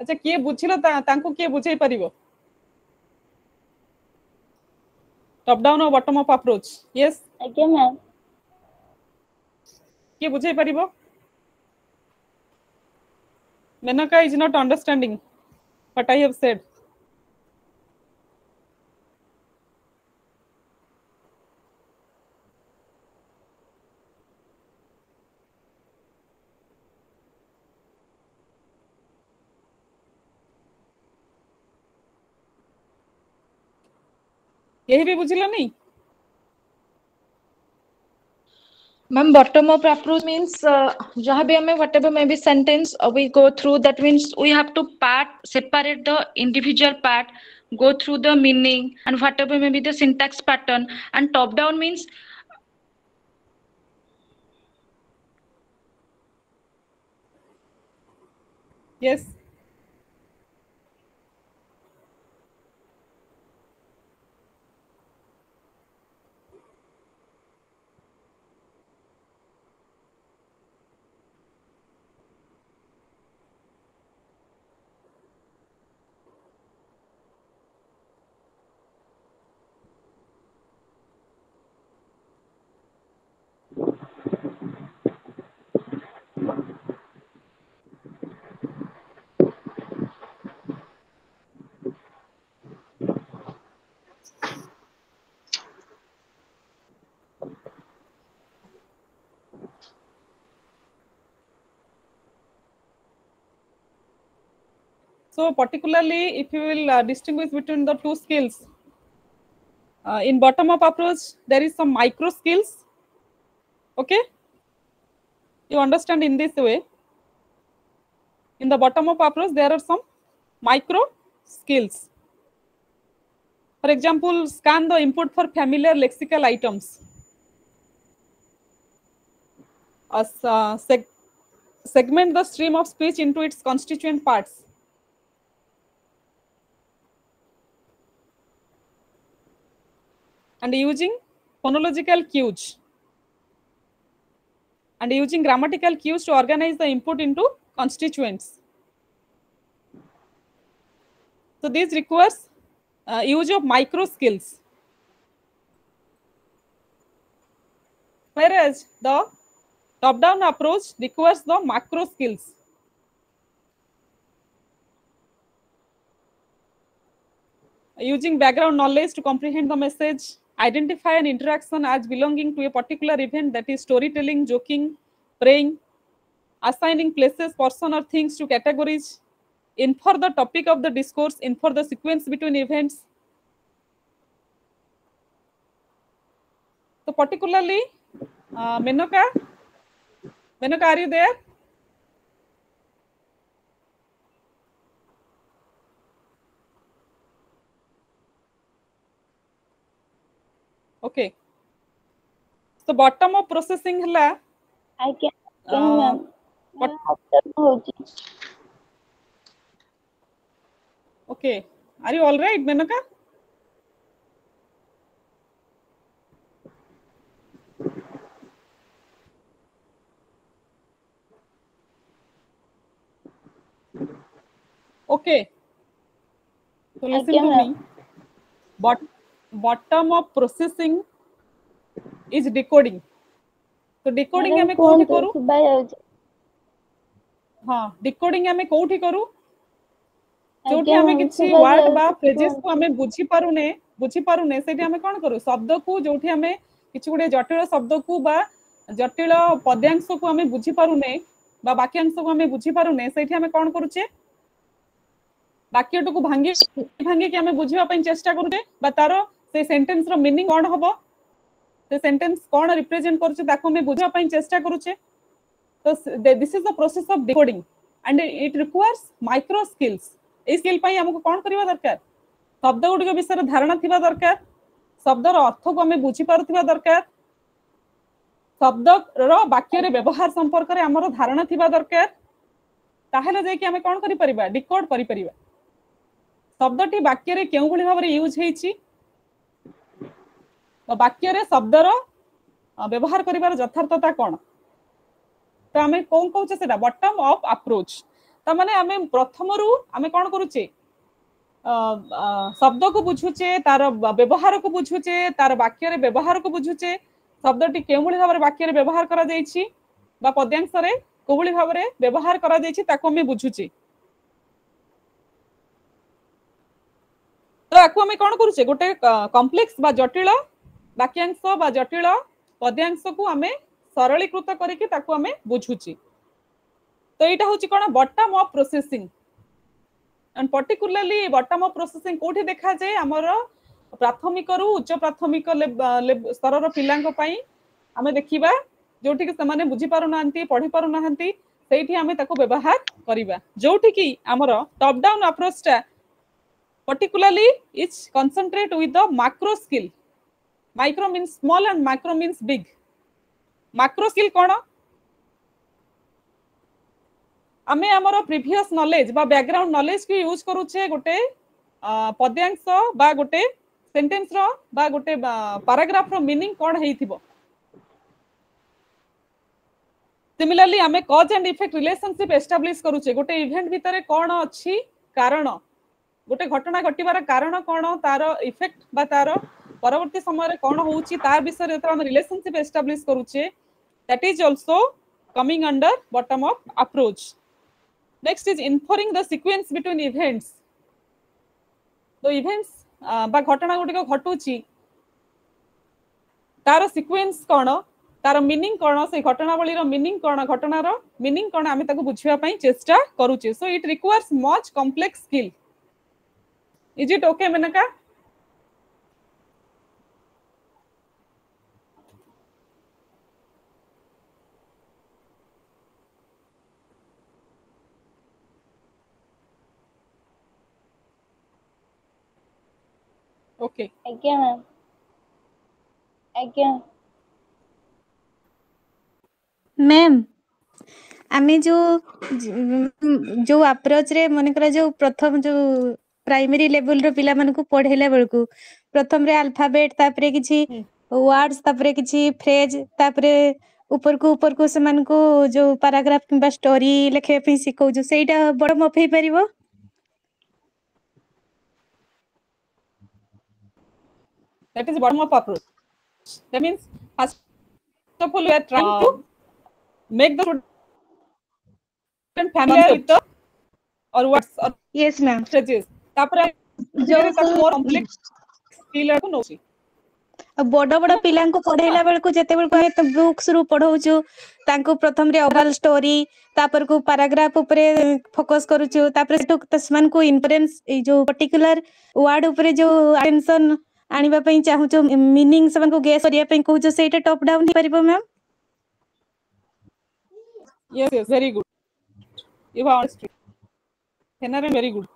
আচ্ছা কিয়ে বুঝিল তাঙ্কু কিয়ে বুঝাই পারিব টপ ডাউন ও বটম আপ অ্যাপ্রোচ ইয়েস আজ্ঞা ম্যাম কিয়ে বুঝাই পারিব Menaka is not understanding what I have said କେହି ବି ବୁଝିଲନି ma'am bottom up approach means जहाँ भी हमें whatever may be sentence we go through that means we have to part separate the individual part go through the meaning and whatever may be the syntax pattern and top down means yes So particularly if you will uh, distinguish between the two skills, uh, in bottom-up approach, there is some micro skills. Okay, you understand in this way. In the bottom-up approach, there are some micro skills. For example, scan the input for familiar lexical items. As, uh, seg- segment the stream of speech into its constituent parts. and using phonological cues and using grammatical cues to organize the input into constituents. So this requires uh, use of micro skills. Whereas the top-down approach requires the macro skills. Using background knowledge to comprehend the message, identify an interaction as belonging to a particular event that is storytelling, joking, praying, assigning places, person or things to categories, infer the topic of the discourse, infer the sequence between events. So particularly, uh, Menoka, Menoka, are you there? Okay. So bottom of processing hela. I can. Uh, what? Okay. Are you all right, Menaka? Okay. So listen to me. Bottom bottom of processing is decoding. So decoding madam ଆମେ କୋଉଠି କୁହନ୍ତୁ କରୁ? ଶୁଭା ଯାଉଛି ହଁ decoding ଆମେ କୋଉଠି କରୁ? ଯୋଉଠି ଆଜ୍ଞା ଆମେ ମ୍ୟାମ୍ କିଛି ଶୁଭା ୱାର୍ଡ ବା ଯାଉଛି ଫ୍ରେଜେସ୍ କୁ କୁହନ୍ତୁ ଆମେ ବୁଝି ପାରୁନେ ବୁଝି ପାରୁନେ ସେଇଠି ଆମେ କଣ କରୁ ଶବ୍ଦକୁ ଯୋଉଠି ଆମେ କିଛି ଗୋଟେ ଜଟିଳ ଶବ୍ଦକୁ ବା ଜଟିଳ ପଦ୍ୟାଂଶକୁ ଆମେ ବୁଝି ପାରୁନେ ବା ବାକ୍ୟାଂଶକୁ ଆମେ ବୁଝି ପାରୁନେ ସେଇଠି ଆମେ କଣ କରୁଛେ ବାକ୍ୟଟିକୁ ଭାଙ୍ଗି ଭାଙ୍ଗିକି ଆମେ ବୁଝିବା ପାଇଁ ଚେଷ୍ଟା କରୁଛେ ବା ତାର से सेंटेंस रो मीनिंग कोन हबो? से सेंटेंस कोन रिप्रेजेंट करछ ताको में बुझा पई चेष्टा करूचे। तो this is the process of decoding and it requires micro skills a skill पई हमको कोन करबा दरकार? शब्द गुडी विषय धारणा थिबा दरकार। शब्द रो अर्थ को हमें बुझी पारथिबा दरकार। शब्द रो वाक्य रे व्यवहार संपर्क रे हमरो धारणा थिबा दरकार। ताहेले जे कि हमें कोन करि परबा डिकोड करि परबा शब्द टी वाक्य रे केउ भली भाबरे यूज़ हेछि ତ ବାକ୍ୟରେ ଶବ୍ଦର ଅ, ବ୍ୟବହାର କରିବାର ଯଥାର୍ଥତା କଣ ତ ଆମେ କଣ କହୁଛେ ସେଟା ବଟମ ଅଫ୍ ଆପ୍ରୋଚ୍ ତାମାନେ ଆମେ ପ୍ରଥମରୁ ଆମେ କଣ କରୁଛେ ଅ, ଅ, ଶବ୍ଦକୁ ବୁଝୁଛେ ତାର ବ- ବ୍ୟବହାରକୁ ବୁଝୁଛେ ତାର ବାକ୍ୟରେ ବ୍ୟବହାରକୁ ବୁଝୁଛେ ଶବ୍ଦଟି କେଉଁଭଳି ଭାବରେ ବାକ୍ୟରେ ବ୍ୟବହାର କରାଯାଇଛି ବା ପଦ୍ୟାଂଶରେ କୋଉଭଳି ଭାବରେ ବ୍ୟବହାର କରାଯାଇଛି ତାକୁ ଆମେ ବୁଝୁଛେ ତ ଆକୁ ଆମେ କଣ କରୁଛେ ଗୋଟେ କମ୍ପ୍ଲେକ୍ସ ବା ଜଟିଳ ବାକ୍ୟାଂଶ ବା ଜଟିଳ ପଦ୍ୟାଂଶକୁ ଆମେ ସରଳୀକୃତ କରିକି ତାକୁ ଆମେ ବୁଝୁଛେ ତ ଏଇଟା ହଉଛି କଣ bottom of processing and particularly bottom of processing କୋଉଠି ଦେଖାଯାଏ ଆମର ପ୍ରାଥମିକରୁ ଉଚ୍ଚ ପ୍ରାଥମିକ ଲେବ- ଲେବ- ସ୍ତରର ପିଲାଙ୍କ ପାଇଁ ଆମେ ଦେଖିବା ଯୋଉଠିକି ସେମାନେ ବୁଝି ପାରୁନାହାନ୍ତି ପଢି ପାରୁନାହାନ୍ତି ସେଇଠି ଆମେ ତାକୁ ବ୍ୟବହାର କରିବା ଯୋଉଠିକି ଆମର top down ଆପ୍ରୋଚଟା particularly is concentrate with the macro skill micro means small and macro means big macro skill কোন আমি আমার প্রিভিয়াস নলেজ বা ব্যাকগ্রাউন্ড নলেজ কি ইউজ করুছে গোটে পদ্যাংশ বা গোটে সেন্টেন্স র বা গোটে প্যারাগ্রাফ র মিনিং কোন হেইতিবো सिमिलरली आम कज एंड इफेक्ट रिलेशनशिप एस्टाब्लीश करुचे गोटे इवेंट भितर कौन अच्छी कारण गोटे घटना घटवार कारण कौन तार इफेक्ट बा तार পরবর্তী সময় কোণ হচ্ছে তা বিষয়ে যেত আমি relationship establish করুছে that is also coming under bottom of approach next is inferring the sequence between events তো ইভেন্টস বা ঘটনা গুড়িক ঘটুছি তার সিকুয়েন্স কোণ তার মিনিং কোণ সেই ঘটনাবলীর মিনিং কোণ ঘটনার মিনিং কোণ আমি তাকে বুঝিবা পাই চেষ্টা করুছি so it requires much complex skill is it okay Menaka eat okay Maneka okay ଆଜ୍ଞା ମ୍ୟାମ୍ ଆଜ୍ଞା ମ୍ୟାମ୍ ଆମେ ଯୋଉ ଜ- ଯୋଉ ଆପ୍ରୋଚରେ ମନେକର ଯୋଉ ପ୍ରଥମ ଯୋଉ ପ୍ରାଇମେରୀ ଲେଭେଲର ପିଲାମାନଙ୍କୁ ପଢେଇଲା ବେଳକୁ ପ୍ରଥମରେ ଆଲଫାବେଟ ତାପରେ କିଛି ହୁଁ। ୱାର୍ଡସ୍ ତାପରେ କିଛି ଫ୍ରେଜ ତାପରେ ଉପରକୁ ଉପରକୁ ସେମାନଙ୍କୁ ଯୋଉ ପାରାଗ୍ରାଫ କିମ୍ବା ଷ୍ଟୋରି ଲେଖିବା ପାଇଁ ଶିଖଉଛୁ ସେଇଟା ବଡ ମଫ ହେଇପାରିବ That is bottom up approach. That means first of all, we are trying uh, to make the student familiar with the or words or yes, ma'am. Strategies. तापर जो more complex skill को नोची बड़ बड़ पा পড়াইলা बेल को books रु पढ़ो प्रथम তাঙ্কু প্রথমরে ওভাল স্টোরি তাপরকু প্যারাগ্রাফ উপরে ফোকাস को তাপরে जो पर्टिकुलर ইনফরেন্স उपरे जो পার্টিকুলার ଆଣିବା ପାଇଁ ଚାହୁଁଛୁ ମିନିଂ ସେମାନଙ୍କୁ ଗେସ୍ କରିବା ପାଇଁ କହୁଛୁ ସେଇଟା ଟପ୍ ଡାଉନ୍ ହେଇପାରିବ ma'am yes yes very good you have understood Henare, very good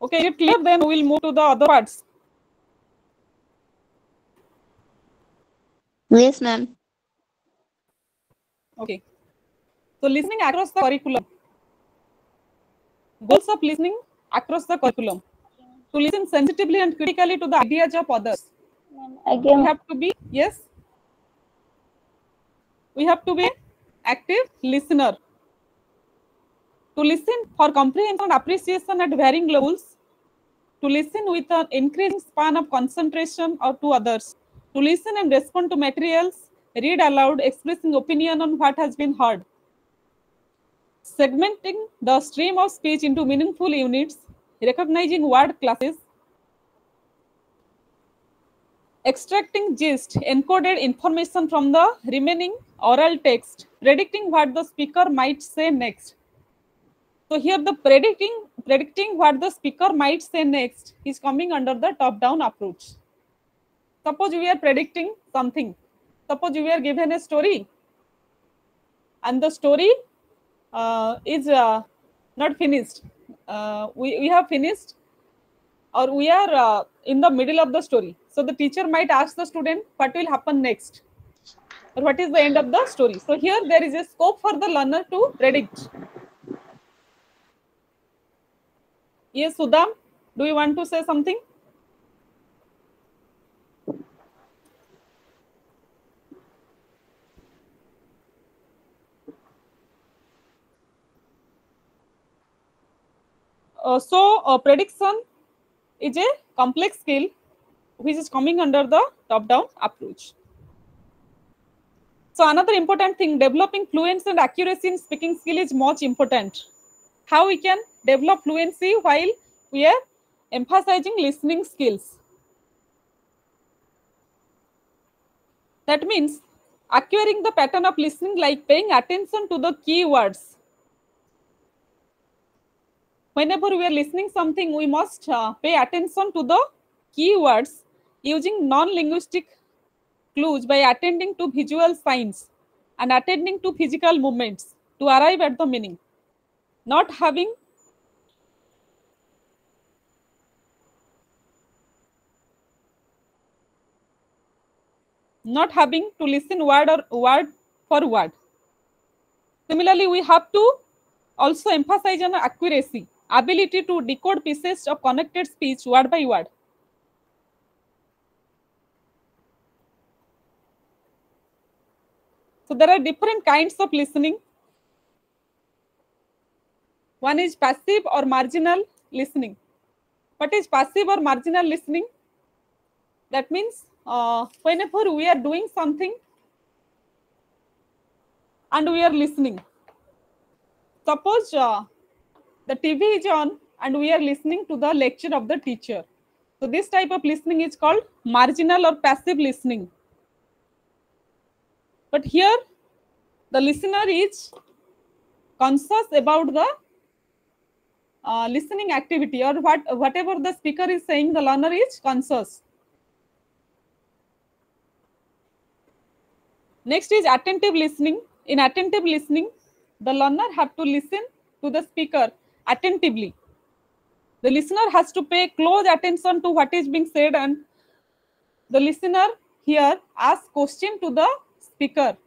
okay is it clear then we will move to the other parts yes ma'am Okay. So listening across the curriculum. Goals of listening across the curriculum. to listen sensitively and critically to the ideas of others. Again, we have to be yes. We have to be active listener. To listen for comprehension and appreciation at varying levels. To listen with an increasing span of concentration or to others. To listen and respond to materials. Read aloud, expressing opinion on what has been heard segmenting the stream of speech into meaningful units recognizing word classes, extracting gist, encoded information from the remaining oral text, predicting what the speaker might say next. So here the predicting predicting what the speaker might say next is coming under the top-down approach. Suppose we are predicting something. Suppose we are given a story and the story uh, is uh, not finished. Uh, we, we have finished or we are uh, in the middle of the story. So the teacher might ask the student what will happen next or what is the end of the story. So here there is a scope for the learner to predict. Yes, Sudham, do you want to say something? So uh, prediction is a complex skill which is coming under the top-down approach. So another important thing, developing fluency and accuracy in speaking skill is much important. How we can develop fluency while we are emphasizing listening skills. That means acquiring the pattern of listening like paying attention to the key words. Whenever we are listening something, we must uh, pay attention to the keywords using non-linguistic clues by attending to visual signs and attending to physical movements to arrive at the meaning. Not having not having to listen word or word for word. Similarly, we have to also emphasize on accuracy, ability to decode pieces of connected speech word by word. So there are different kinds of listening. One is passive or marginal listening. What is passive or marginal listening? That means uh, whenever we are doing something and we are listening. Suppose uh, the TV is on and we are listening to the lecture of the teacher. So this type of listening is called marginal or passive listening. But here the listener is conscious about the uh, listening activity or what whatever the speaker is saying, the learner is conscious. Next is attentive listening. In attentive listening, the learner have to listen to the speaker attentively. The listener has to pay close attention to what is being said and the listener here asks question to the speaker.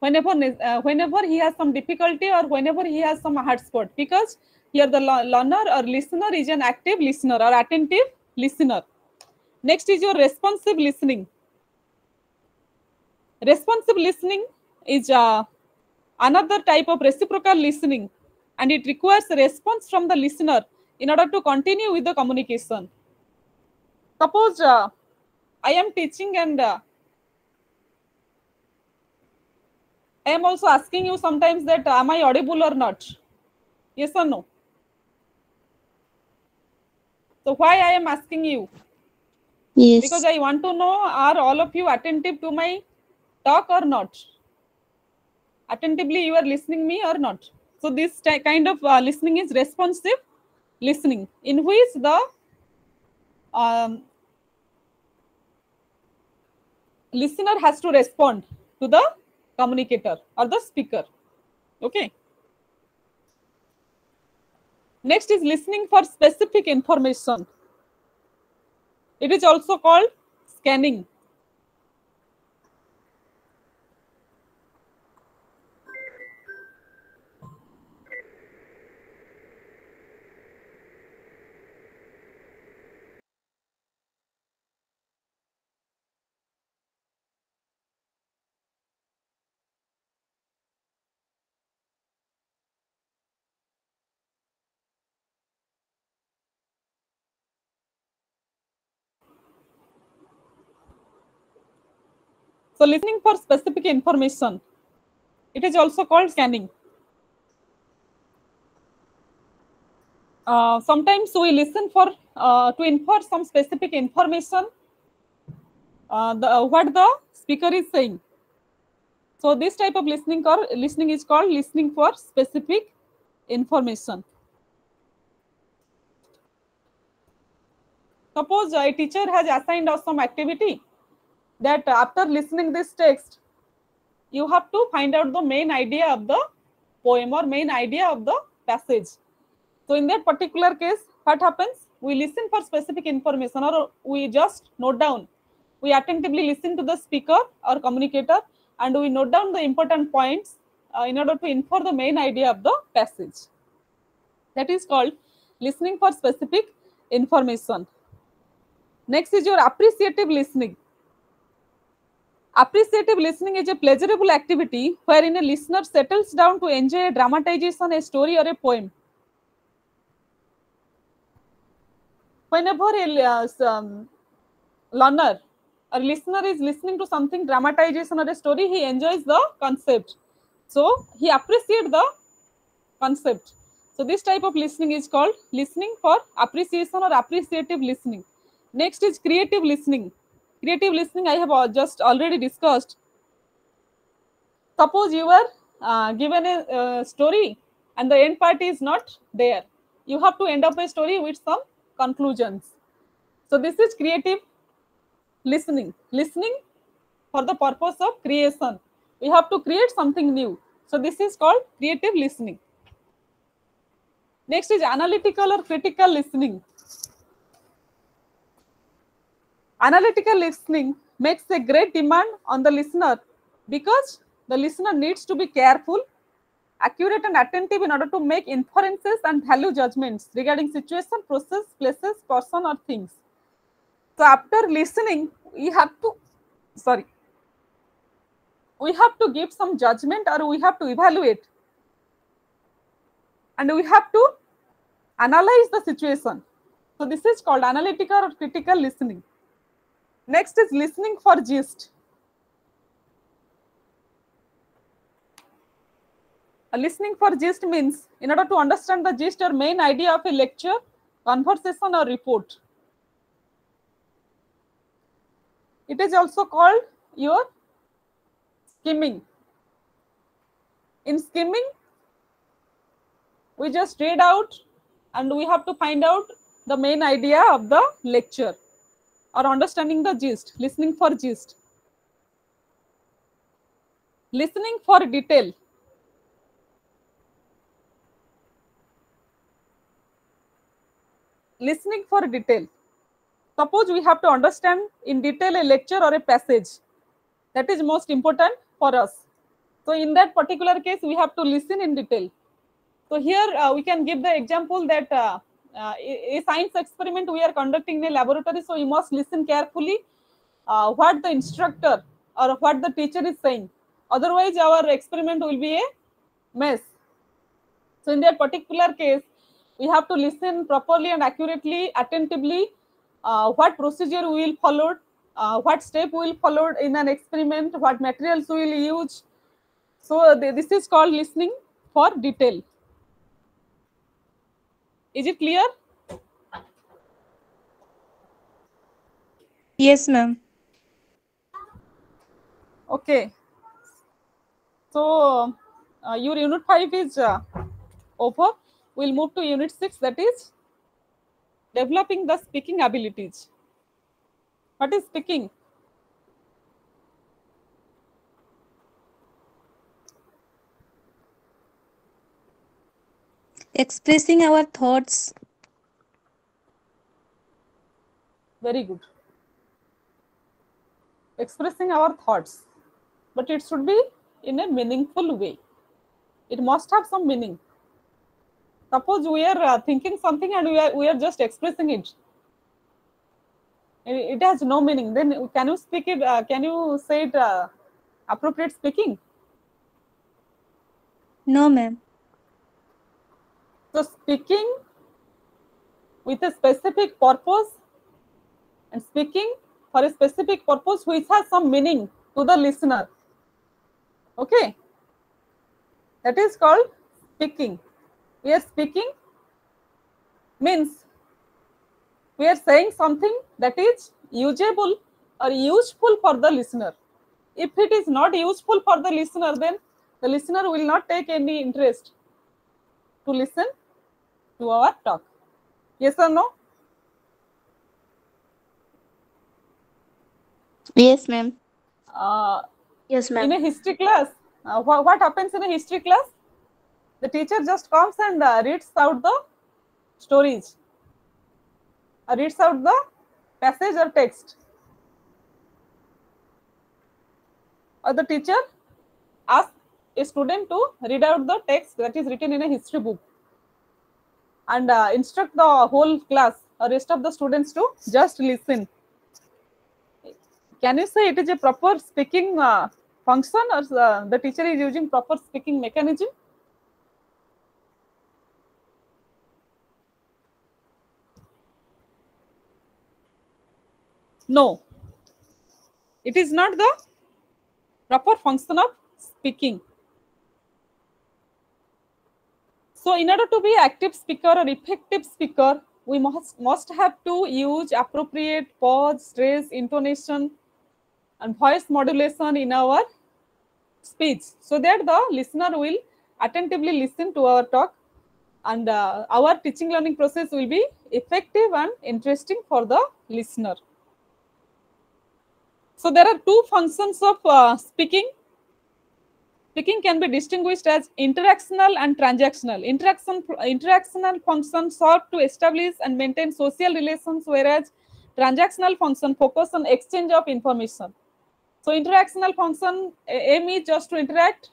Whenever, uh, whenever he has some difficulty or whenever he has some hard spot because here the learner or listener is an active listener or attentive listener. Next is your responsive listening. Responsive listening is uh, another type of reciprocal listening and it requires a response from the listener in order to continue with the communication. Suppose uh, I am teaching and uh, I am also asking you sometimes that am I audible or not? Yes or no? So why I am asking you? Yes. Because I want to know are all of you attentive to my talk or not? Attentively you are listening me or not? So this kind of uh, listening is responsive listening in which the um, listener has to respond to the communicator or the speaker. Okay. Next is listening for specific information. It is also called scanning. So listening for specific information. It is also called scanning. Uh, sometimes we listen for uh, to infer some specific information uh, the, what the speaker is saying. So this type of listening or listening is called listening for specific information. Suppose a teacher has assigned us some activity that after listening this text, you have to find out the main idea of the poem or main idea of the passage. So in that particular case, what happens? We listen for specific information or we just note down. We attentively listen to the speaker or communicator and we note down the important points uh, in order to infer the main idea of the passage. That is called listening for specific information. Next is your appreciative listening. Appreciative listening is a pleasurable activity wherein a listener settles down to enjoy a dramatization, a story, or a poem. Whenever a uh, um, learner or listener is listening to something dramatization or a story, he enjoys the concept. So he appreciates the concept. So this type of listening is called listening for appreciation or appreciative listening. Next is creative listening. Creative listening I have just already discussed. Suppose you were uh, given a uh, story and the end part is not there. You have to end up a story with some conclusions. So this is creative listening. Listening for the purpose of creation. We have to create something new. So this is called creative listening. Next is analytical or critical listening. Analytical listening makes a great demand on the listener because the listener needs to be careful, accurate, and attentive in order to make inferences and value judgments regarding situation, process, places, person, or things. So after listening, we have to, sorry, we have to give some judgment or we have to evaluate and we have to analyze the situation. So this is called analytical or critical listening. Next is listening for gist. A listening for gist means in order to understand the gist or main idea of a lecture, conversation or report. It is also called your skimming. In skimming, we just read out and we have to find out the main idea of the lecture or understanding the gist, listening for gist. Listening for detail. Listening for detail. Suppose we have to understand in detail a lecture or a passage. That is most important for us. So in that particular case, we have to listen in detail. So here uh, we can give the example that uh, uh, a, science experiment we are conducting in a laboratory. So you must listen carefully uh, what the instructor or what the teacher is saying. Otherwise, our experiment will be a mess. So in that particular case, we have to listen properly and accurately, attentively, uh, what procedure we will follow, uh, what step we will follow in an experiment, what materials we will use. So th this is called listening for detail. Is it clear? Yes, ma'am. Okay. So uh, your unit 5 is uh, over. We'll move to unit 6 that is developing the speaking abilities. What is speaking? Expressing our thoughts. Very good. Expressing our thoughts, but it should be in a meaningful way. It must have some meaning. Suppose we are uh, thinking something and we are, we are just expressing it. It, it has no meaning. Then can you speak it? Uh, can you say it uh, appropriate speaking? No, ma'am. So speaking with a specific purpose and speaking for a specific purpose which has some meaning to the listener. Okay. That is called speaking. We are speaking means we are saying something that is usable or useful for the listener. If it is not useful for the listener, then the listener will not take any interest to listen to our talk. Yes or no? Yes, ma'am. Uh, Yes, ma'am. in a history class, uh, wha- what happens in a history class? The teacher just comes and uh, reads out the stories, uh, reads out the passage or text. Or the teacher asks a student to read out the text that is written in a history book and uh, instruct the whole class or rest of the students to just listen. Can you say it is a proper speaking uh, function or uh, the teacher is using proper speaking mechanism? No. It is not the proper function of speaking. So in order to be active speaker or effective speaker, we must, must have to use appropriate pause, stress, intonation, and voice modulation in our speech so that the listener will attentively listen to our talk and uh, our teaching learning process will be effective and interesting for the listener. So there are two functions of uh, speaking. Speaking can be distinguished as interactional and transactional. Interaction, interactional function serve to establish and maintain social relations, whereas transactional function focus on exchange of information. So interactional function aim is just to interact,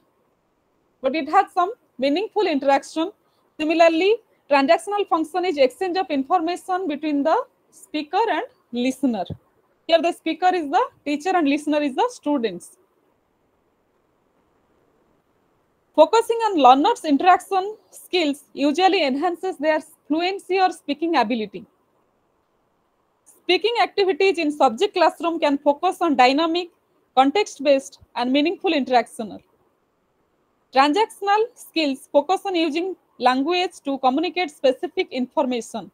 but it has some meaningful interaction. Similarly, transactional function is exchange of information between the speaker and listener. Here the speaker is the teacher and listener is the students. Focusing on learners' interaction skills usually enhances their fluency or speaking ability. Speaking activities in subject classroom can focus on dynamic, context-based, and meaningful interactional. Transactional skills focus on using language to communicate specific information.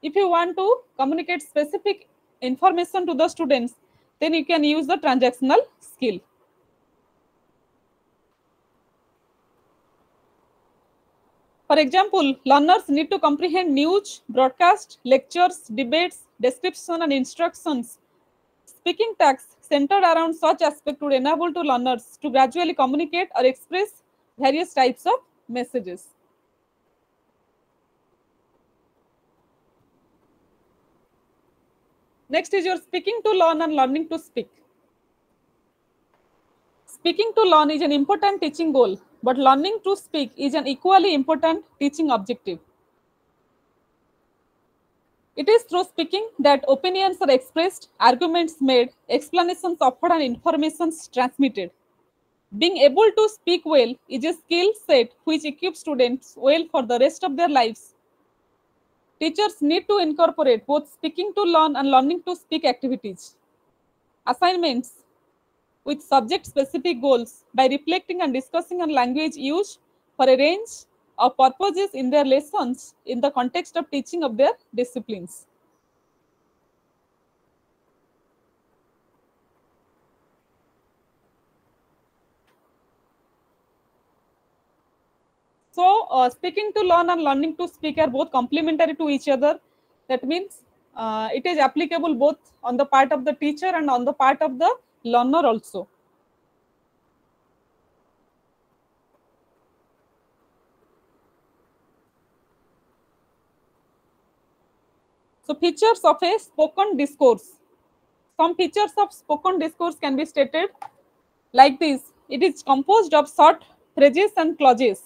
If you want to communicate specific information to the students, then you can use the transactional skill. For example, learners need to comprehend news, broadcast, lectures, debates, description, and instructions. Speaking tasks centered around such aspect would enable to learners to gradually communicate or express various types of messages. Next is your speaking to learn and learning to speak. Speaking to learn is an important teaching goal, but learning to speak is an equally important teaching objective. It is through speaking that opinions are expressed, arguments made, explanations offered, and information transmitted. Being able to speak well is a skill set which equips students well for the rest of their lives. Teachers need to incorporate both speaking to learn and learning to speak activities. Assignments with subject specific goals by reflecting and discussing on language use for a range of purposes in their lessons in the context of teaching of their disciplines. So, uh, speaking to learn and learning to speak are both complementary to each other. That means uh, it is applicable both on the part of the teacher and on the part of the learner also. So features of a spoken discourse. Some features of spoken discourse can be stated like this. It is composed of short phrases and clauses,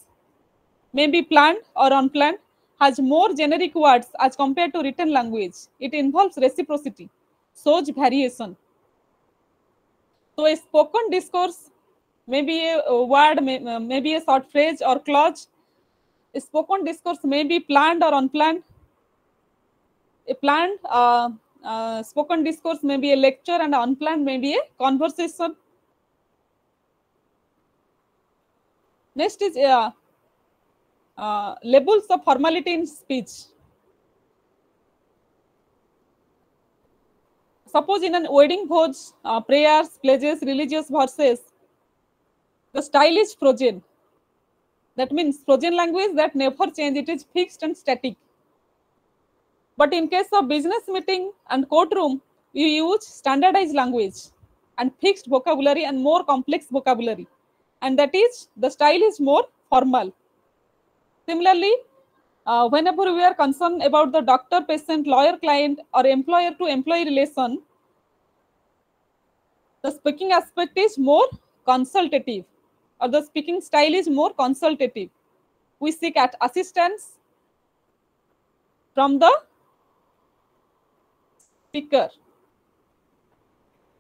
may be planned or unplanned, has more generic words as compared to written language. It involves reciprocity, shows variation. तो spoken discourse में भी ये word में भी ये short phrase और clause spoken discourse में भी प्लान और अनप्लान प्लान स्पोकन डिस्कोर्स में भी ए लेक्चर एंड अनप्लान में भी a conversation next is levels of formality in speech Suppose in an wedding vote, uh, prayers, pledges, religious verses, the style is frozen. That means frozen language that never change, it is fixed and static. But in case of business meeting and courtroom, you use standardized language and fixed vocabulary and more complex vocabulary. And that is, the style is more formal. Similarly, uh, whenever we are concerned about the doctor patient, lawyer client, or employer to employee relation, the speaking aspect is more consultative, or the speaking style is more consultative. We seek at assistance from the speaker.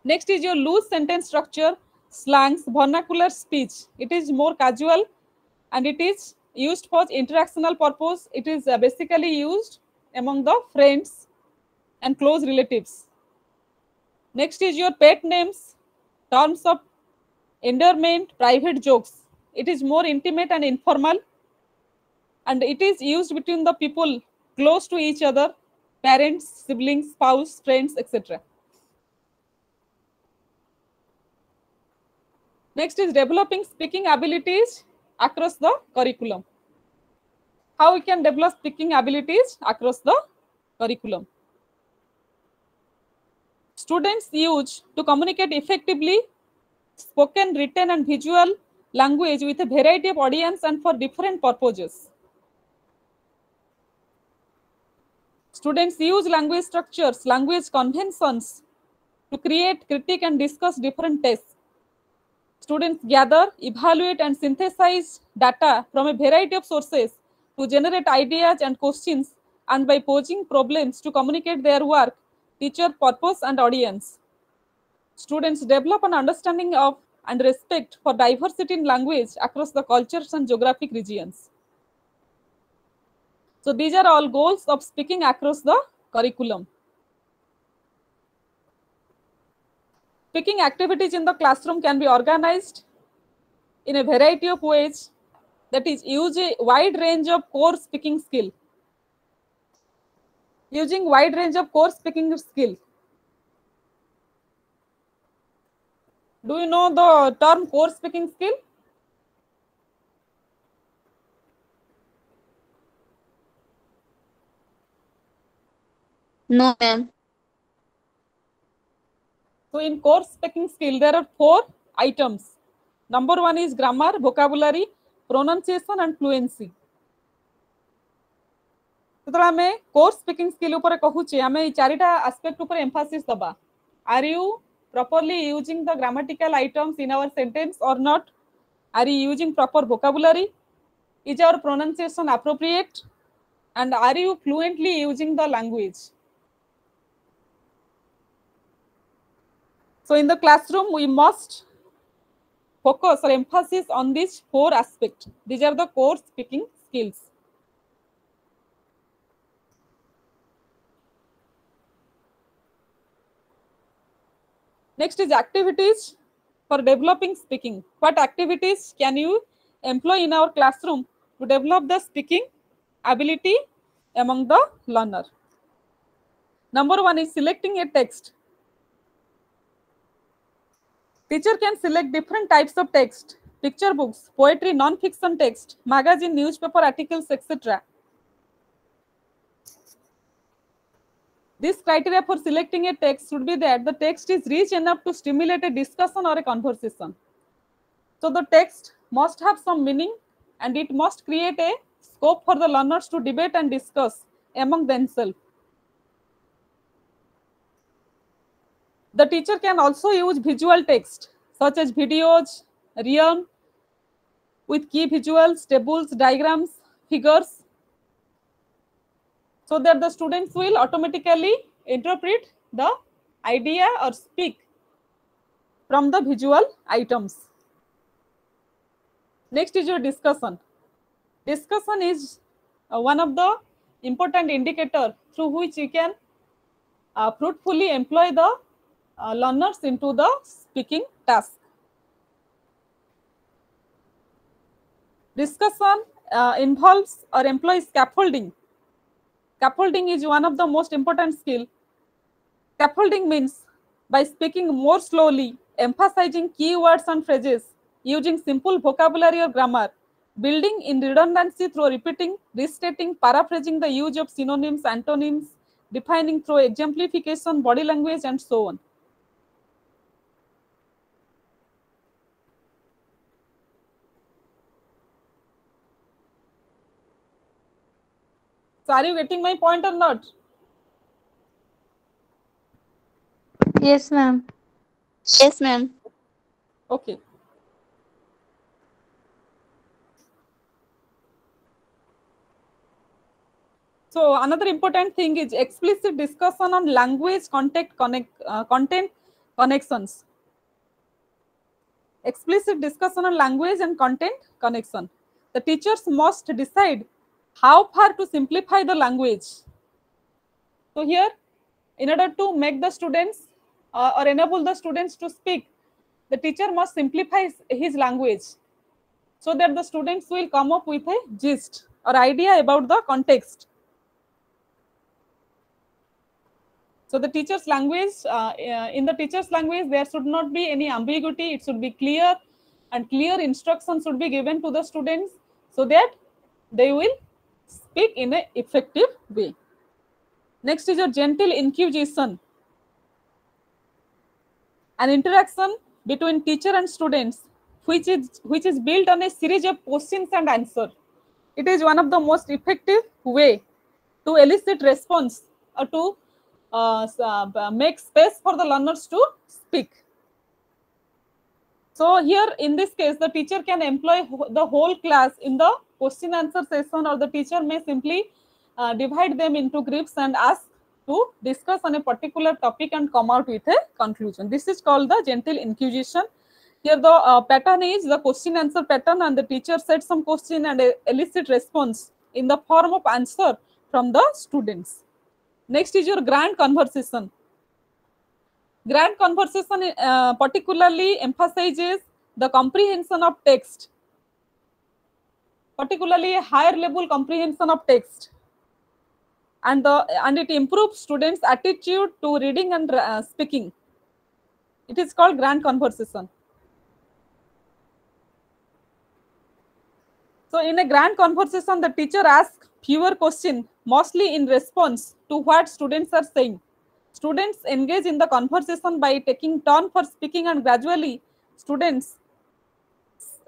Next is your loose sentence structure, slangs, vernacular speech. It is more casual and it is used for interactional purpose. It is uh, basically used among the friends and close relatives. Next is your pet names, terms of endearment, private jokes. It is more intimate and informal and it is used between the people close to each other, parents, siblings, spouse, friends, etc. Next is developing speaking abilities across the curriculum. How we can develop speaking abilities across the curriculum. Students use to communicate effectively spoken, written and visual language with a variety of audience and for different purposes. Students use language structures, language conventions to create, critique and discuss different tests. Students gather, evaluate and synthesize data from a variety of sources to generate ideas and questions and by posing problems to communicate their work, teacher purpose and audience. Students develop an understanding of and respect for diversity in language across the cultures and geographic regions. So these are all goals of speaking across the curriculum. Speaking activities in the classroom can be organized in a variety of ways that is use a wide range of core speaking skill. Using wide range of core speaking skill. Do you know the term core speaking skill? No, ma'am. So in core speaking skill, there are four items. Number one is grammar, vocabulary, pronunciation and fluency. ଯେତେବେଳେ ଆମେ course speaking skill ଉପରେ କହୁଛେ ଆମେ ଏଇ ଚାରିଟା aspect ଉପରେ emphasis ଦବା are you properly using the grammatical items in our sentence or not? Are you using proper vocabulary? Is our pronunciation appropriate? And are you fluently using the language? So in the classroom, we must focus or emphasis on these four aspects. These are the core speaking skills. Next is activities for developing speaking. What activities can you employ in our classroom to develop the speaking ability among the learner? Number one is selecting a text. Teacher can select different types of text, picture books, poetry, non-fiction text, magazine, newspaper articles, etc. This criteria for selecting a text should be that the text is rich enough to stimulate a discussion or a conversation. So the text must have some meaning and it must create a scope for the learners to debate and discuss among themselves. The teacher can also use visual text such as videos, realm with key visuals, tables, diagrams, figures, so that the students will automatically interpret the idea or speak from the visual items. Next is your discussion. Discussion is uh, one of the important indicator through which you can uh, fruitfully employ the uh, learners into the speaking task. Discussion uh, involves or employs scaffolding. Scaffolding is one of the most important skill. Scaffolding means by speaking more slowly, emphasizing key words and phrases, using simple vocabulary or grammar, building in redundancy through repeating, restating, paraphrasing the use of synonyms, antonyms, defining through exemplification, body language, and so on. So, are you getting my point or not? Yes, ma'am. Yes, ma'am. Okay. So another important thing is explicit discussion on language contact connect uh, content connections. Explicit discussion on language and content connection. The teachers must decide how far to simplify the language. So here, in order to make the students uh, or enable the students to speak, the teacher must simplify his, language so that the students will come up with a gist or idea about the context. So the teacher's language, uh, uh, in the teacher's language, there should not be any ambiguity. It should be clear and clear instructions should be given to the students so that they will speak in an effective way. Next is your gentle inquisition. An interaction between teacher and students which is which is built on a series of questions and answer. It is one of the most effective way to elicit response or to uh, uh, make space for the learners to speak. So here in this case, the teacher can employ the whole class in the question answer session or the teacher may simply uh, divide them into groups and ask to discuss on a particular topic and come out with a conclusion. This is called the gentle inquisition. Here the uh, pattern is the question answer pattern and the teacher set some question and elicit response in the form of answer from the students. Next is your grand conversation. Grand conversation uh, particularly emphasizes the comprehension of text, particularly higher level comprehension of text. And, the, and it improves students' attitude to reading and uh, speaking. It is called grand conversation. So in a grand conversation, the teacher asks fewer questions, mostly in response to what students are saying. Students engage in the conversation by taking turn for speaking and gradually students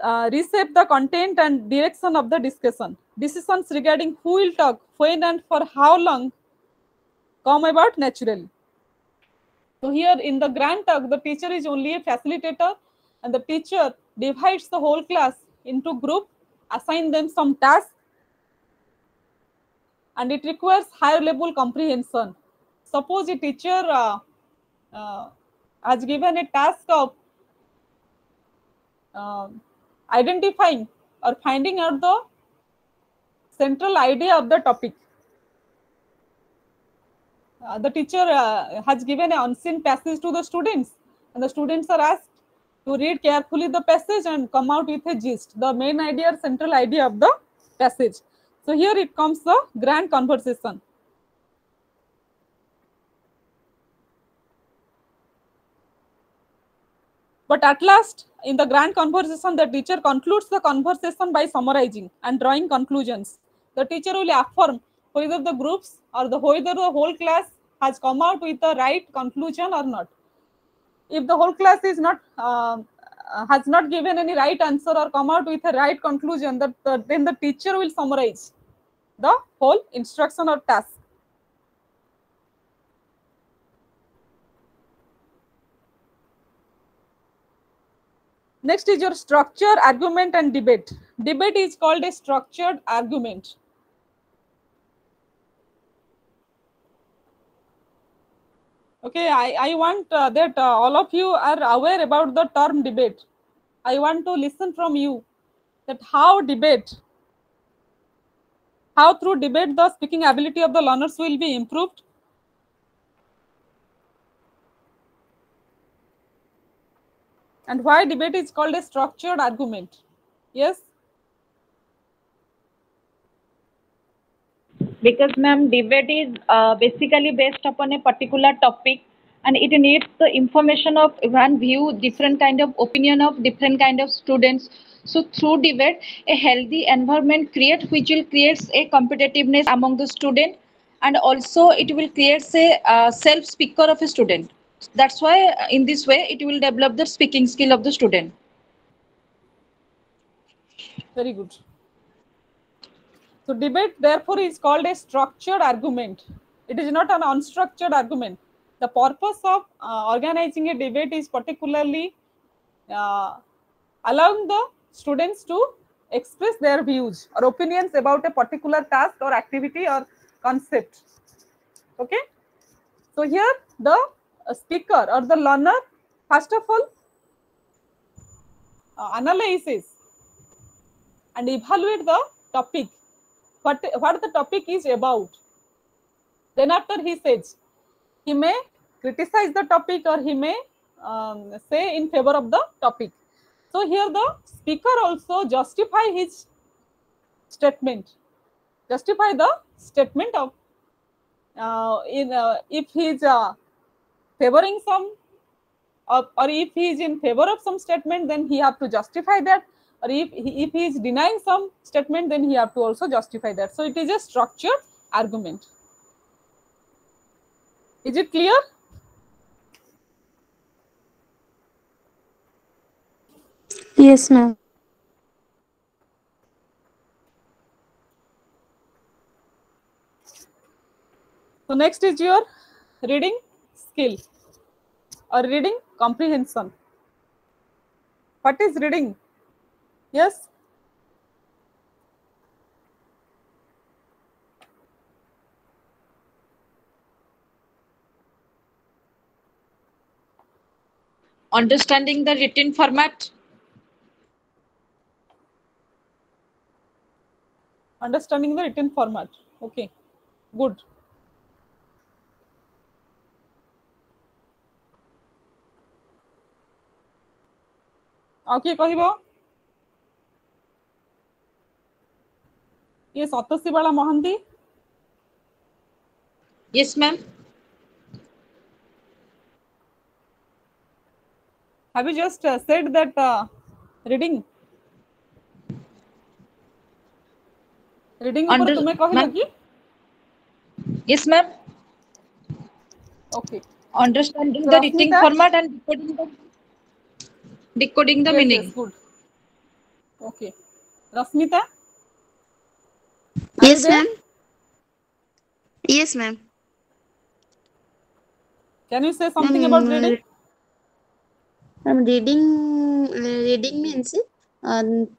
uh, the content and direction of the discussion. Decisions regarding who will talk, when and for how long come about naturally. So here in the grand talk, the teacher is only a facilitator and the teacher divides the whole class into group, assign them some tasks and it requires higher level comprehension. Suppose a teacher uh, uh, has given a task of uh, identifying or finding out the central idea of the topic. Uh, the teacher uh, has given an unseen passage to the students and the students are asked to read carefully the passage and come out with a gist, the main idea or central idea of the passage. So here it comes the grand conversation. But at last, in the grand conversation, the teacher concludes the conversation by summarizing and drawing conclusions. The teacher will affirm whether the groups or the whether the whole class has come out with the right conclusion or not. If the whole class is not uh, has not given any right answer or come out with a right conclusion, that the, then the teacher will summarize the whole instruction or task. Next is your structure, argument, and debate. Debate is called a structured argument. Okay, I, I want uh, that uh, all of you are aware about the term debate. I want to listen from you that how debate, how through debate the speaking ability of the learners will be improved. And why debate is called a structured argument? Yes? because ma'am debate is uh, basically based upon a particular topic and it needs the information of one view different kind of opinion of different kind of students so through debate a healthy environment create which will creates a competitiveness among the student and also it will create a uh, self speaker of a student that's why uh, in this way it will develop the speaking skill of the student Very good. So debate therefore is called a structured argument. It is not an unstructured argument. The purpose of uh, organizing a debate is particularly uh, allowing the students to express their views or opinions about a particular task or activity or concept. Okay. So here the speaker or the learner first of all uh, analyzes and evaluate the topic. What what the topic is about. Then after he says he may criticize the topic or he may um, say in favor of the topic. So here the speaker also justify his statement. Justify the statement of uh, in uh, if he is uh, favoring some or, or if he is in favor of some statement then he have to justify that. Or if he, if he is denying some statement then he have to also justify that. So it is a structured argument. Is it clear? Yes, ma'am. so next is your reading skill or reading comprehension what is reading yes understanding the written format understanding the written format okay good ଆଉ କିଏ କହିବ ଇଏ ସତୋଷୀ Bala Mohanty yes ma'am have you just uh, said that uh, reading reading ଉପରେ Under- ତୁମେ କହିଲ ma'am- କି yes ma'am okay understanding the written Rashmita? format and decoding the decoding the Yes, meaning yes, good okay rasmita Yes, there? ma'am. Yes, ma'am. can you say something about Ma'am, reading ma'am, reading reading means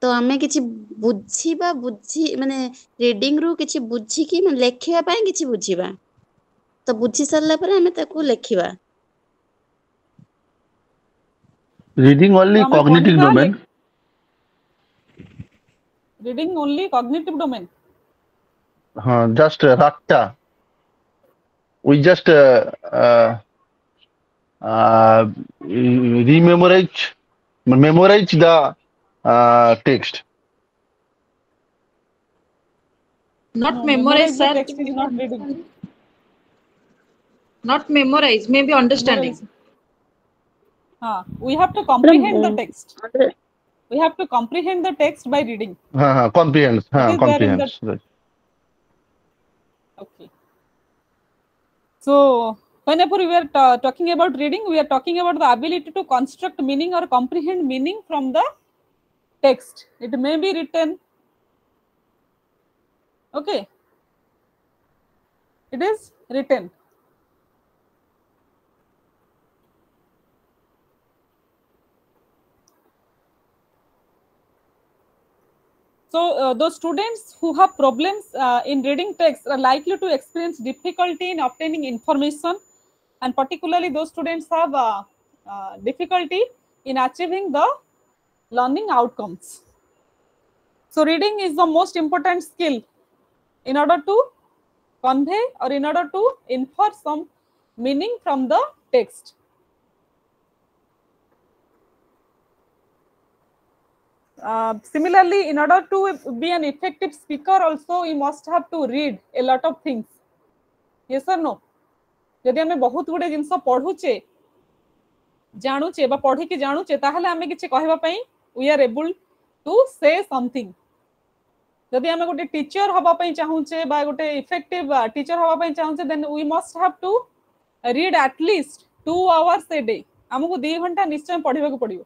ତ ଆମେ କିଛି ବୁଝିବା ବୁଝି ମାନେ reading ରୁ କିଛି ବୁଝିକି ମାନେ ଲେଖିବା ପାଇଁ କିଛି ବୁଝିବା ତ ବୁଝି ସାରିଲା ପରେ ଆମେ ତାକୁ ଲେଖିବା reading only so cognitive domain reading only cognitive domain huh just uh, rakta we just uh, uh, uh, rememorize memorize the uh, text not no, memorize sir text is not reading not memorize maybe understanding memorize. We have to comprehend the text we have to comprehend the text by reading Huh, huh, comprehends. Huh, It is there in the- Okay. So whenever we are talking about reading, we are talking about the ability to construct meaning or comprehend meaning from the text. It may be written. Okay. It is written. So uh, those students who have problems uh, in reading text are likely to experience difficulty in obtaining information, and particularly those students have uh, uh, difficulty in achieving the learning outcomes. So reading is the most important skill in order to convey or in order to infer some meaning from the text. Uh, similarly, in order to be an effective speaker, also we must have to read a lot of things. Yes or no? যদি আমি বহুত গুড়ে জিনিস পড়ুছে জাণুছে বা পড়িকি জাণুছে তাহলে আমি কিছু কহিবা পাই we are able to say something যদি আমি গোটে টিচর হবা পাই চাহুছে বা গোটে ইফেক্টিভ টিচর uh, হবা পাই চাহুছে then we must have to read at least two hours a day আমাকে দুই ঘণ্টা নিশ্চয় পড়িবাকু পড়িব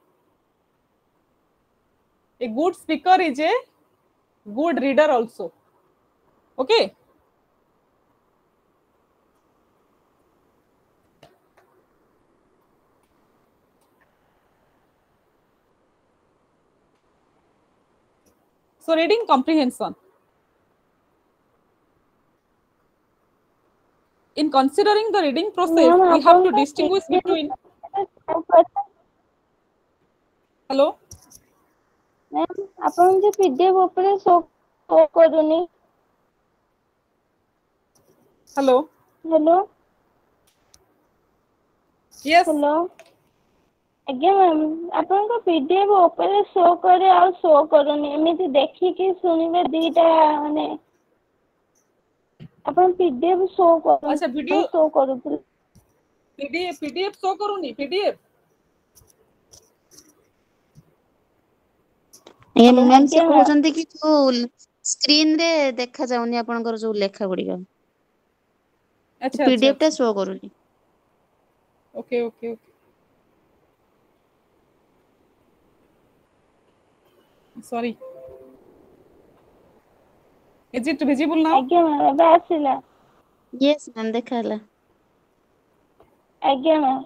a good speaker is a good reader also. Okay? So reading comprehension. In considering the reading process no, we have to distinguish between hello? Ma'am ଆପଣଙ୍କ ଯେ PDF ଉପରେ show show କରୁନି hello ହ୍ୟାଲୋ yes ହ୍ୟାଲୋ ଆଜ୍ଞା ma'am ଆପଣଙ୍କ PDF ଉପରେ show କରେ ଆଉ show କରୁନି ଏମିତି ଦେଖିକି ଶୁଣିବେ ଦିଟା ମାନେ ଆପଣ ପିଡିଏଫ୍ ଶୋ ଆଚ୍ଛା, କରୁ video- ଶୋ କରୁଥିଲେ pdf pdf show କରୁନି pdf ମ୍ୟାମ୍ ସେ ଆଜ୍ଞା, ma'am. କହୁଛନ୍ତି କି ଯୋଉ ସ୍କ୍ରିନ ରେ ଦେଖା ଯାଉନି ଆପଣଙ୍କର ଯୋଉ ଲେଖା ଗୁଡିକ ଆଚ୍ଛା ପିଡିଏଫ ଟା ଆଚ୍ଛା ଶୋ କରୁନି okay okay okay sorry is it visible now ଆଜ୍ଞା ମ୍ୟାମ୍ ଏବେ ଆସିଲା ୟେସ୍ ମ୍ୟାମ୍ ଦେଖା ହେଲା ଆଜ୍ଞା ମ୍ୟାମ୍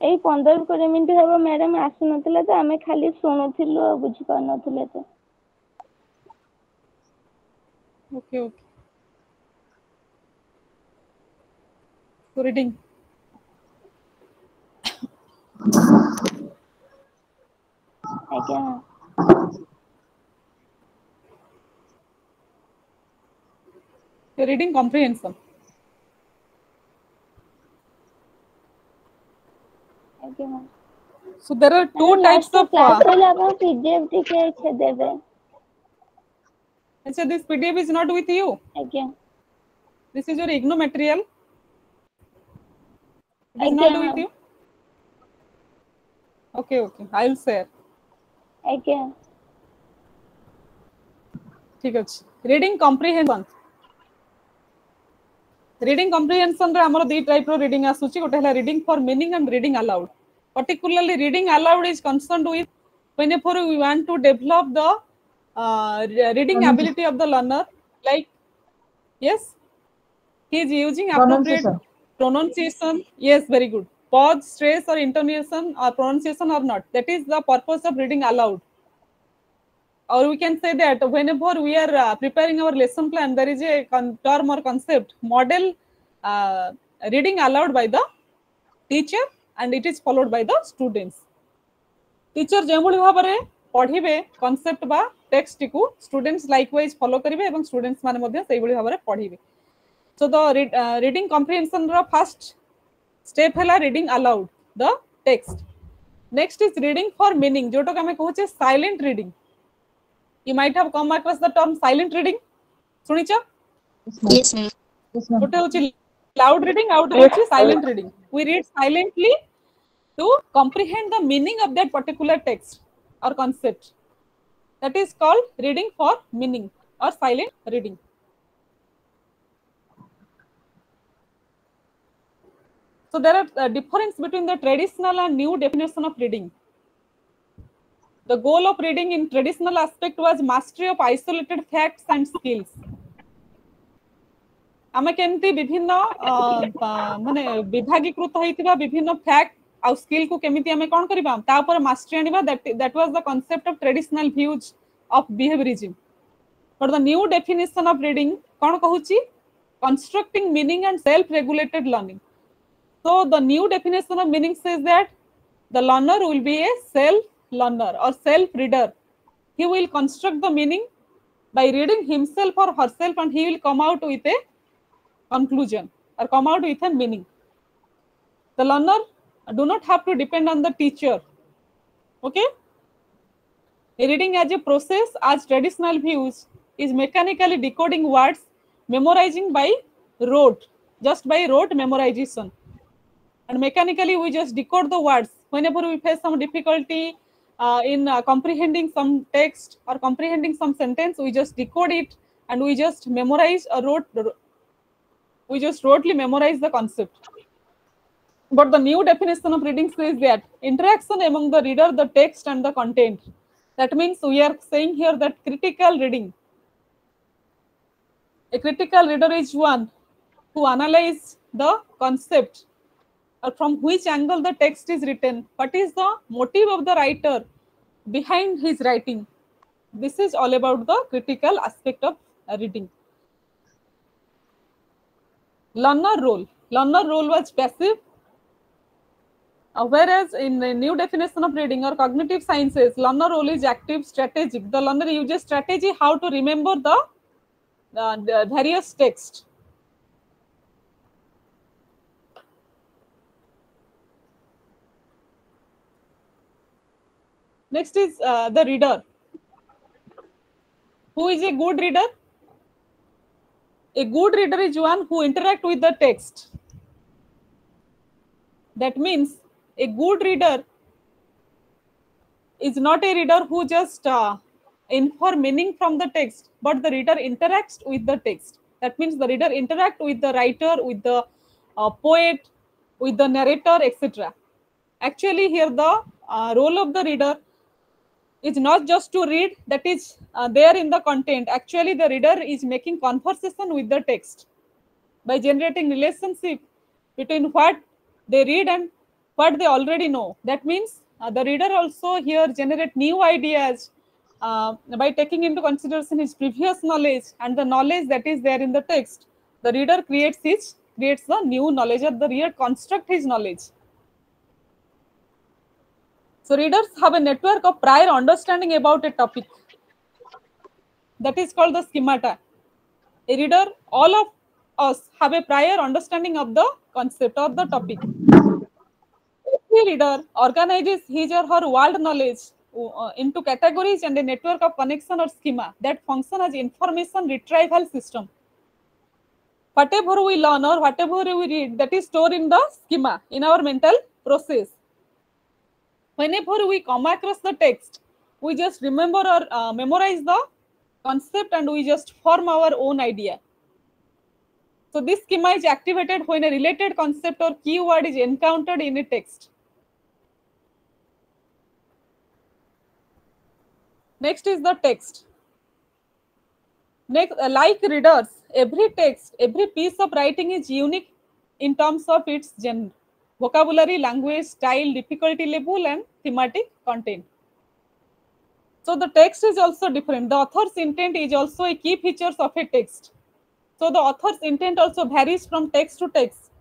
ଏଇ ପନ୍ଦର କୋଡ଼ିଏ ମିନିଟ୍ ହବ ମ୍ୟାଡାମ ଆସିନଥିଲେ ତ ଆମେ ଖାଲି ଶୁଣୁଥିଲୁ ଆଉ ବୁଝିପାରୁନଥିଲେ ତ okay okay so reading ଆଜ୍ଞା ma'am so Okay, ma'am. So there are two ma'am, types of. Class uh, about PDF ke debe. Achha, this PDF is not with you. Okay. This is your igno material. It is okay, not with you. Okay, okay. I'll share. Okay. ঠিক আছে reading comprehension reading comprehension রে আমার দুই type র reading আসুচি গোটে হলা reading for meaning and reading aloud particularly reading aloud is concerned with whenever we want to develop the uh, re- reading ability of the learner like yes? He is using appropriate Pronunciation. pronunciation. Yes very good. Pause stress or intonation or pronunciation or not. That is the purpose of reading aloud. Or we can say that whenever we are uh, preparing our lesson plan there is a term or concept model uh, reading aloud by the teacher and it is followed by the students. Teacher Jemuli Habare, Podhibe, concept ba, text ku, students likewise follow Karibe, and students Manamodia, Sabuli Habare, Podhibe. So the uh, reading comprehension ra first step hela reading aloud the text. Next is reading for meaning. Joto kame kuche silent reading. You might have come across the term silent reading. Sunicha? Yes, ma'am. Yes. Loud reading, out of which is silent reading. We read silently to comprehend the meaning of that particular text or concept that is called reading for meaning or silent reading so there are uh, difference between the traditional and new definition of reading the goal of reading in traditional aspect was mastery of isolated facts and skills ଆମେ କେମିତି ବିଭିନ୍ନ ଅ, ଅ, ମାନେ ବିଭାଗୀକୃତ ହେଇଥିବା ବିଭିନ୍ନ fact ଆଉ skill କୁ କେମିତି ଆମେ କଣ କରିବା ତା ଉପରେ ମାଷ୍ଟରୀ ଆଣିବା that was the concept of traditional views of behaviourism but the new definition of reading କଣ କହୁଛି constructing meaning and self regulated learning So the new definition of meaning says that the learner will be a self learner or self reader. He will construct the meaning by reading himself or herself and he will come out with a conclusion or come out with a meaning. The learner do not have to depend on the teacher. Okay? Reading as a process, as traditional views, is mechanically decoding words, memorizing by rote, just by rote memorization. And mechanically, we just decode the words. Whenever we face some difficulty uh, in uh, comprehending some text or comprehending some sentence, we just decode it and we just memorize or rote, we just rotely memorize the concept. But the new definition of reading says that interaction among the reader, the text, and the content. That means we are saying here that critical reading. A critical reader is one who analyze the concept or from which angle the text is written. What is the motive of the writer behind his writing? This is all about the critical aspect of uh, reading. Learner role. Learner role was passive uh, whereas in the new definition of reading or cognitive sciences, learner role is active, strategic. The learner uses strategy how to remember the, uh, the various text. Next is uh, the reader. Who is a good reader? A good reader is one who interact with the text. That means a good reader is not a reader who just uh, infer meaning from the text, but the reader interacts with the text. That means the reader interact with the writer, with the uh, poet, with the narrator, etc. Actually, here the uh, role of the reader is not just to read that is uh, there in the content. Actually, the reader is making conversation with the text by generating relationship between what they read and what they already know. That means uh, the reader also here generate new ideas uh, by taking into consideration his previous knowledge and the knowledge that is there in the text. The reader creates his creates the new knowledge or the reader construct his knowledge. So readers have a network of prior understanding about a topic. That is called the schemata. A reader, all of us have a prior understanding of the concept or the topic. Reader organizes his or her world knowledge uh, into categories and a network of connection or schema that function as information retrieval system. Whatever we learn or whatever we read, that is stored in the schema in our mental process. Whenever we come across the text, we just remember or uh, memorize the concept and we just form our own idea. So this schema is activated when a related concept or keyword is encountered in a text. Next is the text. Next, uh, like readers, every text, every piece of writing is unique in terms of its genre, vocabulary, language, style, difficulty level, and thematic content. So the text is also different. The author's intent is also a key features of a text. So the author's intent also varies from text to text.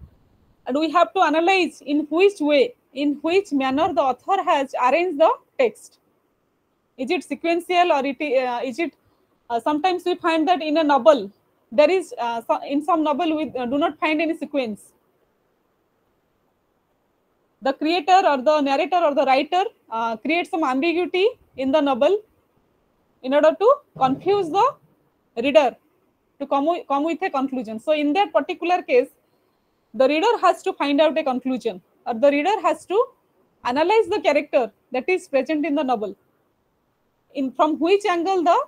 And we have to analyze in which way, in which manner the author has arranged the text. Is it sequential or it, uh, is it, uh, sometimes we find that in a novel, there is, uh, so- in some novel we uh, do not find any sequence. The creator or the narrator or the writer uh, creates some ambiguity in the novel in order to confuse the reader to come, come with a conclusion. So in that particular case, the reader has to find out a conclusion or the reader has to analyze the character that is present in the novel. In from which angle the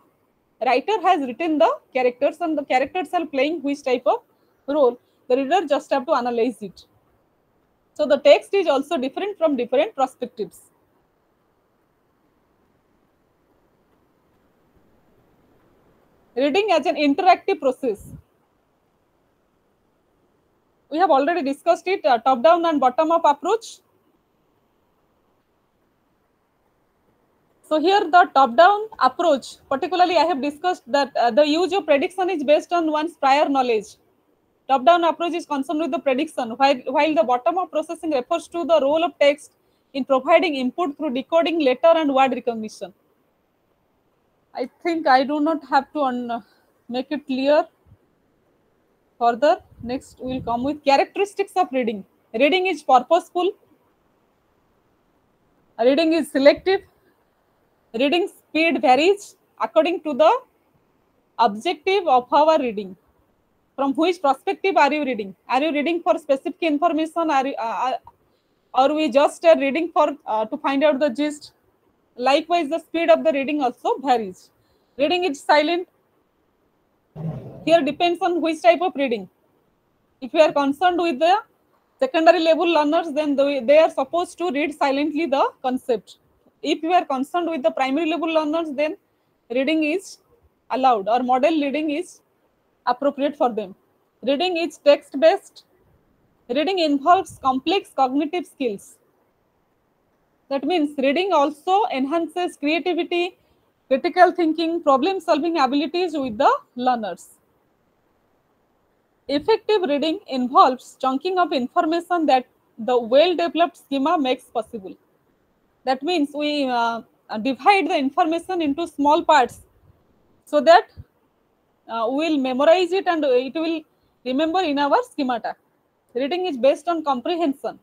writer has written the characters and the characters are playing which type of role. The reader just have to analyze it. So the text is also different from different perspectives. Reading as an interactive process. We have already discussed it, uh, top-down and bottom-up approach. So here the top-down approach, particularly I have discussed that uh, the use of prediction is based on one's prior knowledge. Top-down approach is concerned with the prediction, while, while the bottom-up processing refers to the role of text in providing input through decoding letter and word recognition. I think I do not have to un- make it clear further. Next, we will come with characteristics of reading. Reading is purposeful, reading is selective reading speed varies according to the objective of our reading. From which perspective are you reading? Are you reading for specific information? Are you, uh, or we just are reading for uh, to find out the gist? Likewise the speed of the reading also varies. Reading is silent. Here depends on which type of reading. If you are concerned with the secondary level learners then they, they are supposed to read silently the concept if you are concerned with the primary level learners then reading is aloud or model reading is appropriate for them. Reading is text based reading involves complex cognitive skills. That means reading also enhances creativity critical thinking problem solving abilities with the learners. Effective reading involves chunking of information that the well developed schema makes possible that means we uh, divide the information into small parts so that uh, we will memorize it and it will remember in our schemata reading is based on comprehension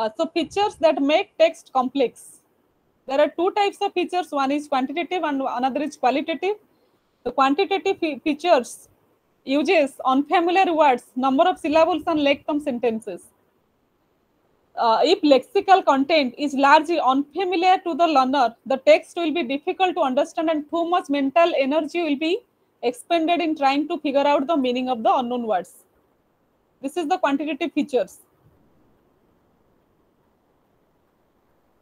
Uh, so features that make text complex. There are two types of features. One is quantitative and another is qualitative. The quantitative features uses unfamiliar words, number of syllables and length of sentences. Uh, if lexical content is largely unfamiliar to the learner, the text will be difficult to understand and too much mental energy will be expended in trying to figure out the meaning of the unknown words. This is the quantitative features.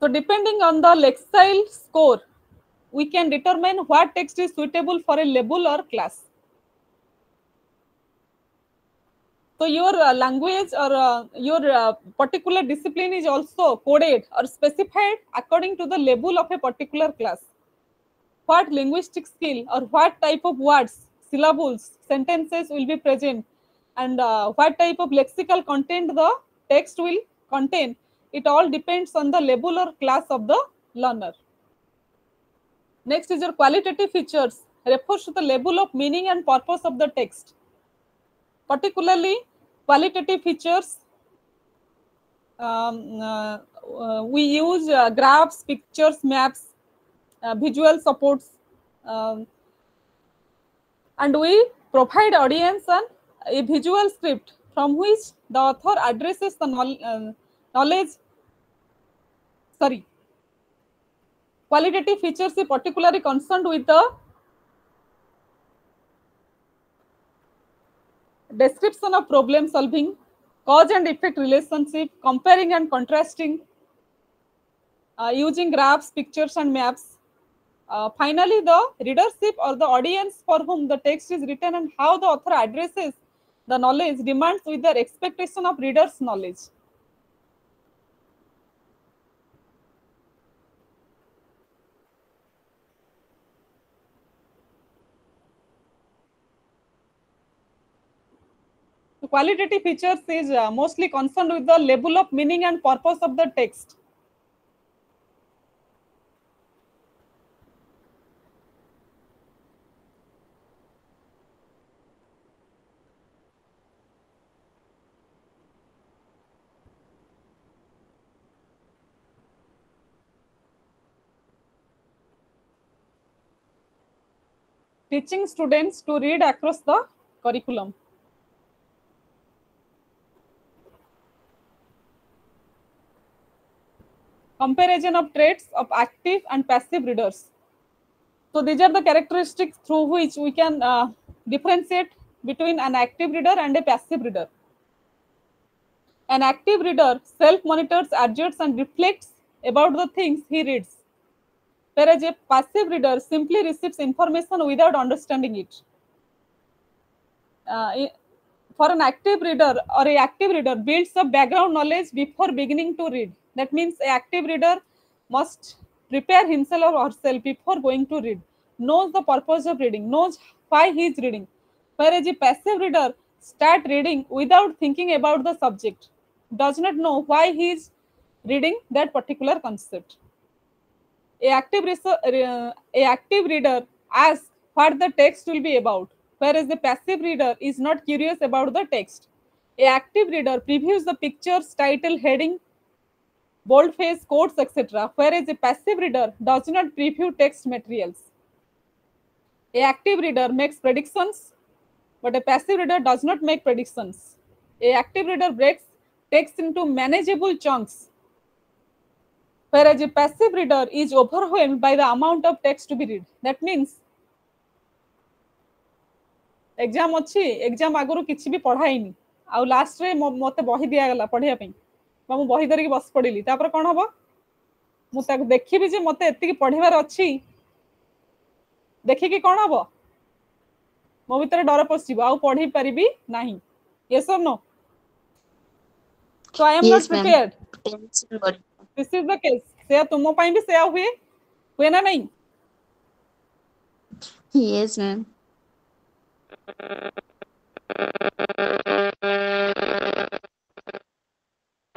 So depending on the Lexile score, we can determine what text is suitable for a label or class. So your uh, language or uh, your uh, particular discipline is also coded or specified according to the label of a particular class. What linguistic skill or what type of words, syllables, sentences will be present and uh, what type of lexical content the text will contain it all depends on the label or class of the learner. Next is your qualitative features refers to the level of meaning and purpose of the text. Particularly qualitative features, um, uh, uh, we use uh, graphs, pictures, maps, uh, visual supports, um, and we provide audience an, a visual script from which the author addresses the uh, knowledge sorry qualitative features is particularly concerned with the description of problem solving cause and effect relationship comparing and contrasting uh, using graphs pictures and maps. Uh, finally the readership or the audience for whom the text is written and how the author addresses the knowledge demands with their expectation of readers knowledge qualitative features is uh, mostly concerned with the level of meaning and purpose of the text. Teaching students to read across the curriculum. Comparison of traits of active and passive readers. So these are the characteristics through which we can uh, differentiate between an active reader and a passive reader. An active reader self-monitors, adjusts and reflects about the things he reads, whereas a passive reader simply receives information without understanding it. Uh, for an active reader or a active reader builds a background knowledge before beginning to read that means a active reader must prepare himself or herself before going to read, knows the purpose of reading, knows why he is reading. Whereas a passive reader start reading without thinking about the subject, does not know why he is reading that particular concept. A active, a active reader asks what the text will be about, whereas the passive reader is not curious about the text. A active reader previews the pictures, title, heading, boldface, quotes, etc., whereas a passive reader does not preview text materials. A active reader makes predictions, but a passive reader does not make predictions. A active reader breaks text into manageable chunks, whereas a passive reader is overwhelmed by the amount of text to be read. That means exam ଅଛି exam ଆଗରୁ କିଛି ବି ପଢାଇନି ଆଉ ଲାଷ୍ଟରେ ମତେ ବହି ଦିଆଗଲା ପଢିବା ପାଇଁ ବା ମୁଁ ବହି ଧରିକି ବସି ପଡିଲି ତାପରେ କଣ ହବ ମୁଁ ତାକୁ ଦେଖିବି ଯେ ମତେ ଏତିକି ପଢିବାର ଅଛି ଦେଖିକି କଣ ହବ ମୋ ଭିତରେ ଡର ପଶିଯିବ ଆଉ ପଢି ପାରିବି ନାହିଁ yes or no so i am Yes, not ma'am. prepared Tension ବଢି- this is the case ସେୟା ତୁମ ପାଇଁ ବି ସେୟା ହୁଏ ହୁଏ ନା ନାହିଁ Yes, ma'am.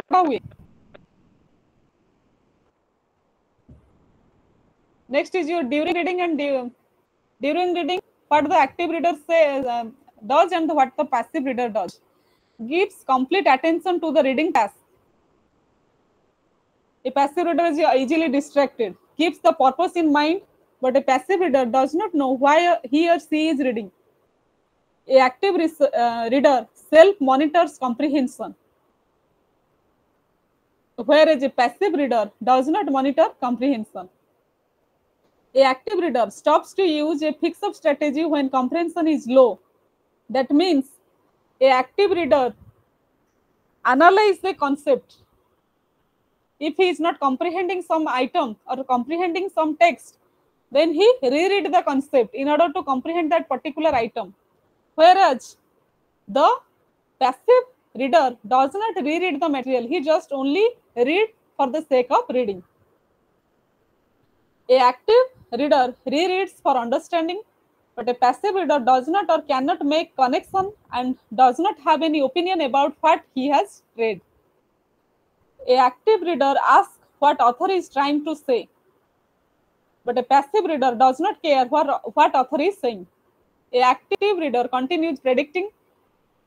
How we? Next is your during reading and du- during reading, what the active reader says um, does and what the passive reader does. Gives complete attention to the reading task. A passive reader is easily distracted, keeps the purpose in mind, but a passive reader does not know why he or she is reading. A active uh, reader self monitors comprehension whereas a passive reader does not monitor comprehension. A active reader stops to use a fix-up strategy when comprehension is low. That means a active reader analyze the concept. If he is not comprehending some item or comprehending some text, then he reread the concept in order to comprehend that particular item. Whereas the passive reader does not reread the material. He just only read for the sake of reading. A active reader rereads for understanding but a passive reader does not or cannot make connection and does not have any opinion about what he has read. A active reader asks what author is trying to say but a passive reader does not care what, what author is saying a active reader continues predicting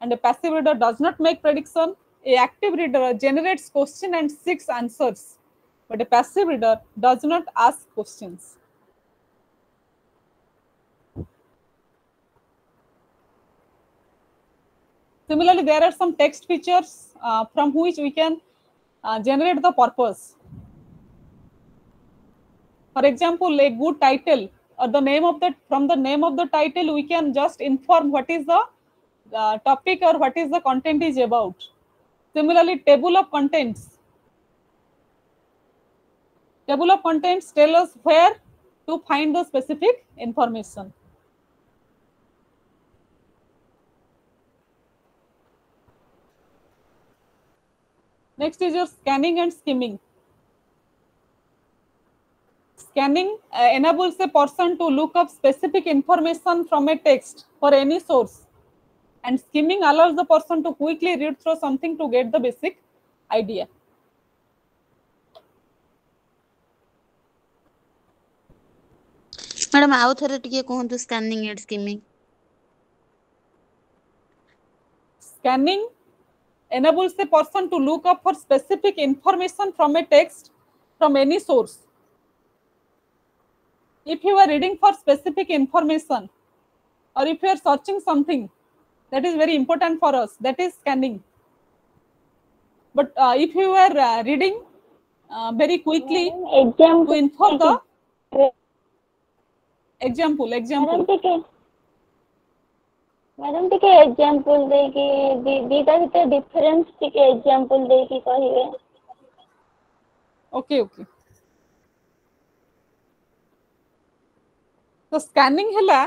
and a passive reader does not make prediction. A active reader generates question and seeks answers, but a passive reader does not ask questions. Similarly, there are some text features uh, from which we can uh, generate the purpose. For example, a good title or the name of the from the name of the title, we can just inform what is the uh, topic or what is the content is about. Similarly, table of contents. Table of contents tell us where to find the specific information. Next is your scanning and skimming. Scanning uh, enables a person to look up specific information from a text for any source. And skimming allows the person to quickly read through something to get the basic idea. Madam आउ थरे टिके कहंतु scanning and skimming scanning enables the person to look up for specific information from a text from any source If you are reading for specific information or if you are searching something that is very important for us, that is scanning. But uh, if you are uh, reading uh, very quickly example to inform the example, example. Madam ଟିକେ madam ଟିକେ example ଦେଇକି ଦି- ଦିଟା ଭିତରେ difference ଟିକେ example ଦେଇକି କହିବେ Okay, okay. ତ scanning ହେଲା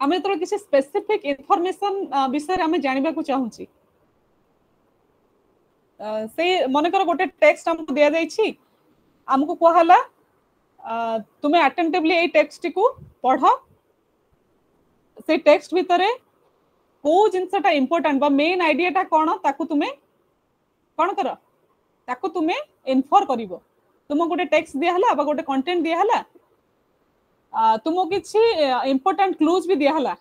ଆମେ ଯେତେବେଳେ କିଛି ସ୍ପେସିଫିକ ଇନଫର୍ମେସନ ବିଷୟରେ ଆମେ ଜାଣିବାକୁ ଚାହୁଁଛି ଅ, ସେଇ ମନେକର ଗୋଟେ ଟେକ୍ସଟ ଆମକୁ ଦିଆଯାଇଛି ଆମକୁ କୁହାହେଲା ଅ, ତୁମେ ଆଟେଣ୍ଟିଭଲି ଏଇ ଟେକ୍ସଟଟିକୁ ପଢ ସେଇ ଟେକ୍ସଟ ଭିତରେ କୋଉ ଜିନିଷଟା ଇମ୍ପୋର୍ଟାଣ୍ଟ ବା ମେନ୍ ଆଇଡିଆଟା କଣ ତାକୁ ତୁମେ କଣ କର ତାକୁ ତୁମେ ଇନଫର କରିବ ତୁମକୁ ଗୋଟେ ଟେକ୍ସଟ ଦିଆହେଲା ବା ଗୋଟେ କଣ୍ଟେଣ୍ଟ ଦିଆହେଲା तुमको किसी इम्पोर्टाट क्लूज भी दिहला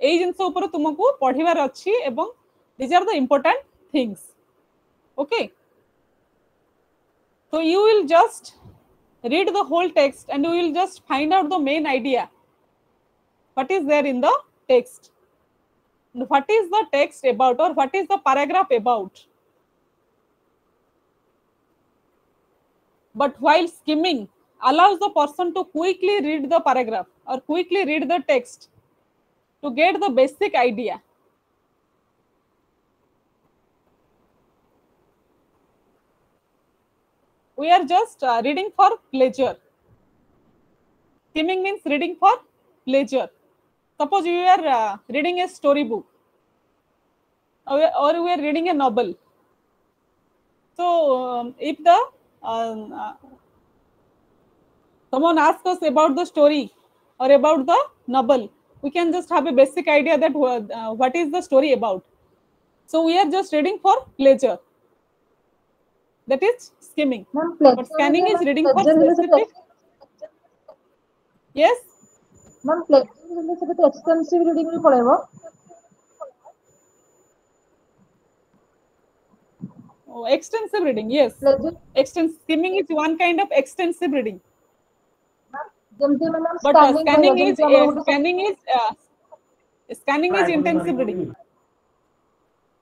जिनस तुमको पढ़वार अच्छी these are the important things okay तो you will just read the whole text and you will just find out the main idea what is there in the text what is the text about और what is the paragraph about but while skimming allows the person to quickly read the paragraph or quickly read the text to get the basic idea. We are just uh, reading for pleasure. Skimming means reading for pleasure. Suppose you are uh, reading a story book or, or we are reading a novel. So um, if the um, uh, Someone asks us about the story or about the novel. We can just have a basic idea that uh, what is the story about. So we are just reading for pleasure. That is skimming. Ma'am, but scanning is reading for specific. Yes. Ma'am, pleasure extensive reading will forever. Oh, extensive reading yes extensive skimming is one kind of extensive reading જેમથી ma'am scanning is scanning is scanning is intensive reading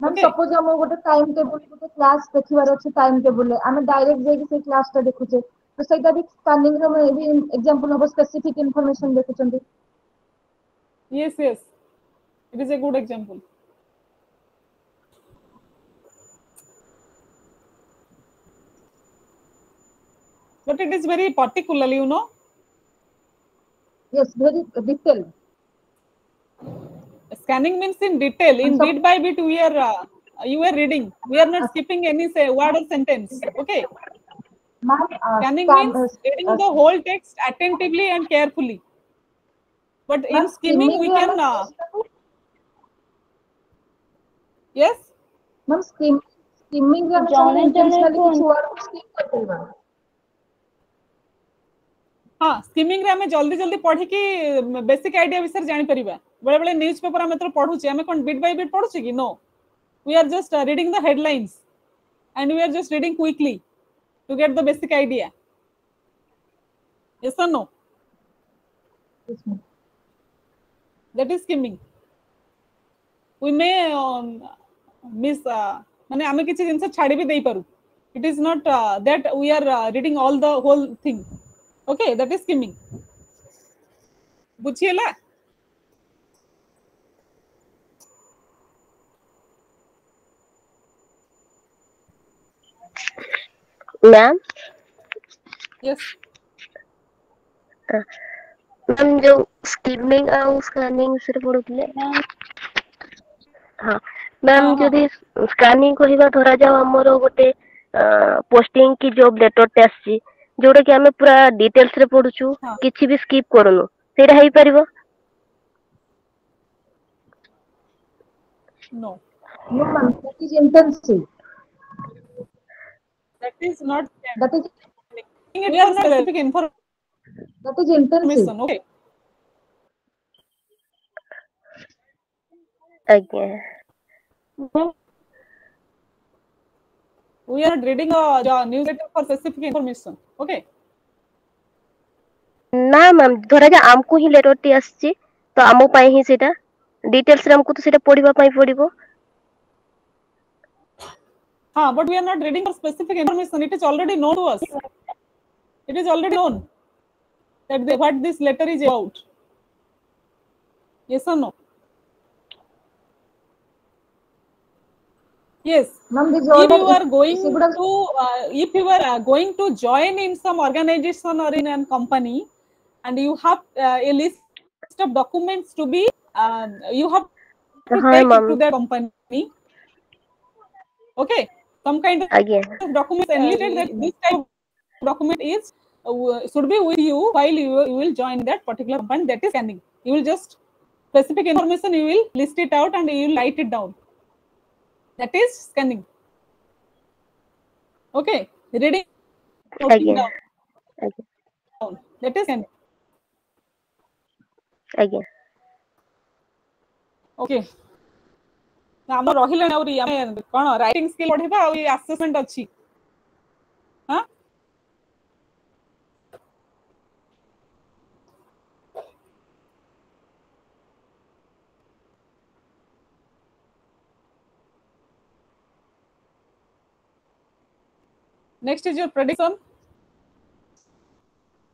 ma'am suppose आम गोटे time table गोटे class देखिबार अछि time table आमे direct जेकी से class ता देखुछे तो सेटा भी स्कैनिंग रो में भी एग्जांपल होबो specific information देखुछंदी yes yes it is a good example but it is very particularly you know yes very detail scanning means in detail in bit by bit we are uh, you are reading we are not skipping any say word or sentence okay ma'am uh, scanning scan means uh, reading uh, the whole text attentively and carefully but in skimming we can uh, yes ma'am skimming skimming या जॉन intentionally to skip the word word କୁ skip କରିପାରିବା हाँ skimming रे हमें जल्दी जल्दी पढ़ी कि बेसिक आइडिया विषय जानि परिबा बेले बेले न्यूज़ पेपर हमें तो पढुचे हमें कोन बिट बाय बिट पढुचे कि no we are just reading the headlines and we are just reading quickly to get the basic idea yes or no Yes, ma'am. that is skimming we may um, miss uh, ମାନେ ଆମେ କିଛି ଜିନିଷ ଛାଡି ବି ଦେଇପାରୁ it is not uh, that we are uh, reading all the whole thing okay that is skimming. ಬುಚ್ಚಿಯಲ್ಲ ma'am yes ma'am जो skimming है। उसका नहीं सिर्फ़ उड़ले हाँ मैम जदि स्कानिंग कहवा धरा जाओ आमर गोटे पोस्टिंग की जॉब लेटर टेस्ट जी ଯୋଉଟା କି ଆମେ ପୁରା ଡିଟେଲ୍ସ ରେ ପଢୁଛୁ ହଁ। କିଛି ବି ସ୍କିପ୍ କରୁନୁ ସେଇଟା ହେଇପାରିବ no No, ma'am, that is intensive. that is not That is we are not specific that is intensive. information okay ଆଜ୍ଞା we are not reading a, a newsletter for specific information okay ନା ma'am ଧରାଯାଉ ଆମକୁ ହିଁ ଲେଟରଟି ଆସିଛି ତ ଆମ ପାଇଁ ହିଁ ସେଇଟା ଡିଟେଲ୍ସ ରେ ଆମକୁ ତ ସେଇଟା ପଢିବା ପାଇଁ ପଡିବ huh, but we are not reading for specific information it is already known to us it is already known that the, what this letter is about yes or no yes. If you are going to uh, if you are uh, going to join in some organization or in a company and you have uh, a list of documents to be um, you have to take it to the company. Okay. Some kind of Again. documents enlisted that this type of document is uh, should be with you while you, you will join that particular company that is scanning you will just specific information you will list it out and you will write it down. that is scanning okay reading noting ଆଜ୍ଞା down, ଆଜ୍ଞା down. that is scanning ଆଜ୍ଞା okay ଆମର ରହିଲାଣି ଆହୁରି ଆମେ କଣ writing skill ପଢିବା ଆଉ ଏ ଆସେସମେଣ୍ଟ ଅଛି ହଁ Next is your prediction.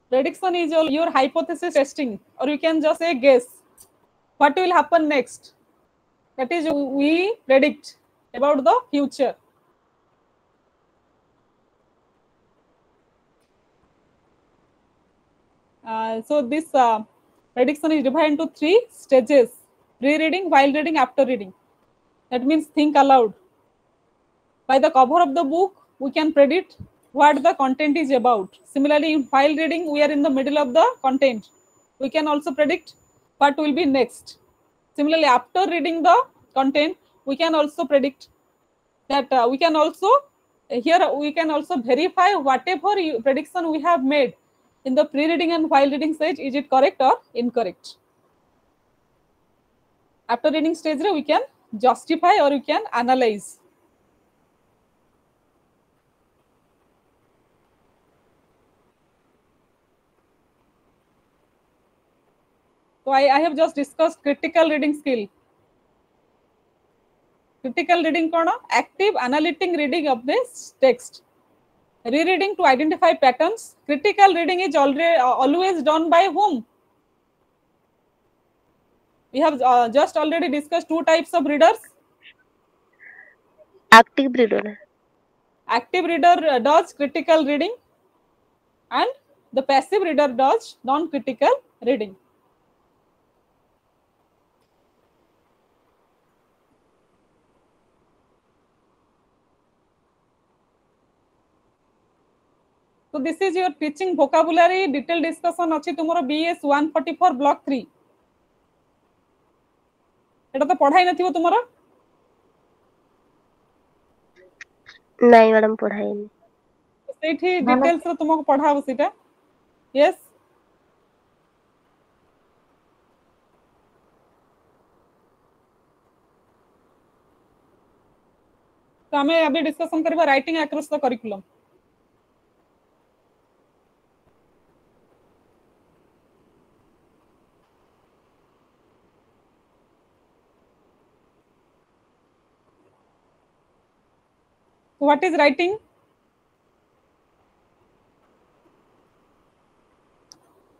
Prediction is your, your hypothesis testing, or you can just say guess what will happen next. That is, we predict about the future. Uh, so this uh, prediction is divided into three stages: pre-reading, while reading, after reading. That means think aloud. By the cover of the book, we can predict what the content is about. Similarly, in while reading, we are in the middle of the content. We can also predict what will be next. Similarly, after reading the content, we can also predict that uh, we can also here we can also verify whatever you, prediction we have made in the pre-reading and while reading stage is it correct or incorrect. After reading stage, we can justify or we can analyze. So I, I have just discussed critical reading skill. Critical reading kona active analytic reading of this text. Rereading to identify patterns. Critical reading is already always done by whom? We have uh, just already discussed two types of readers. active reader Active reader uh, does critical reading and the passive reader does non-critical reading. तो this is your teaching vocabulary detail discussion अछि तुमरो BS 144 block 3 एटा तो पढ़ाई नथिबो तुमरो नहीं madam पढ़ाई नहीं। सेठी details रो तुमको पढ़ाबो सीटा यस तो हमें अभी डिस्कशन करबा writing across the curriculum what is writing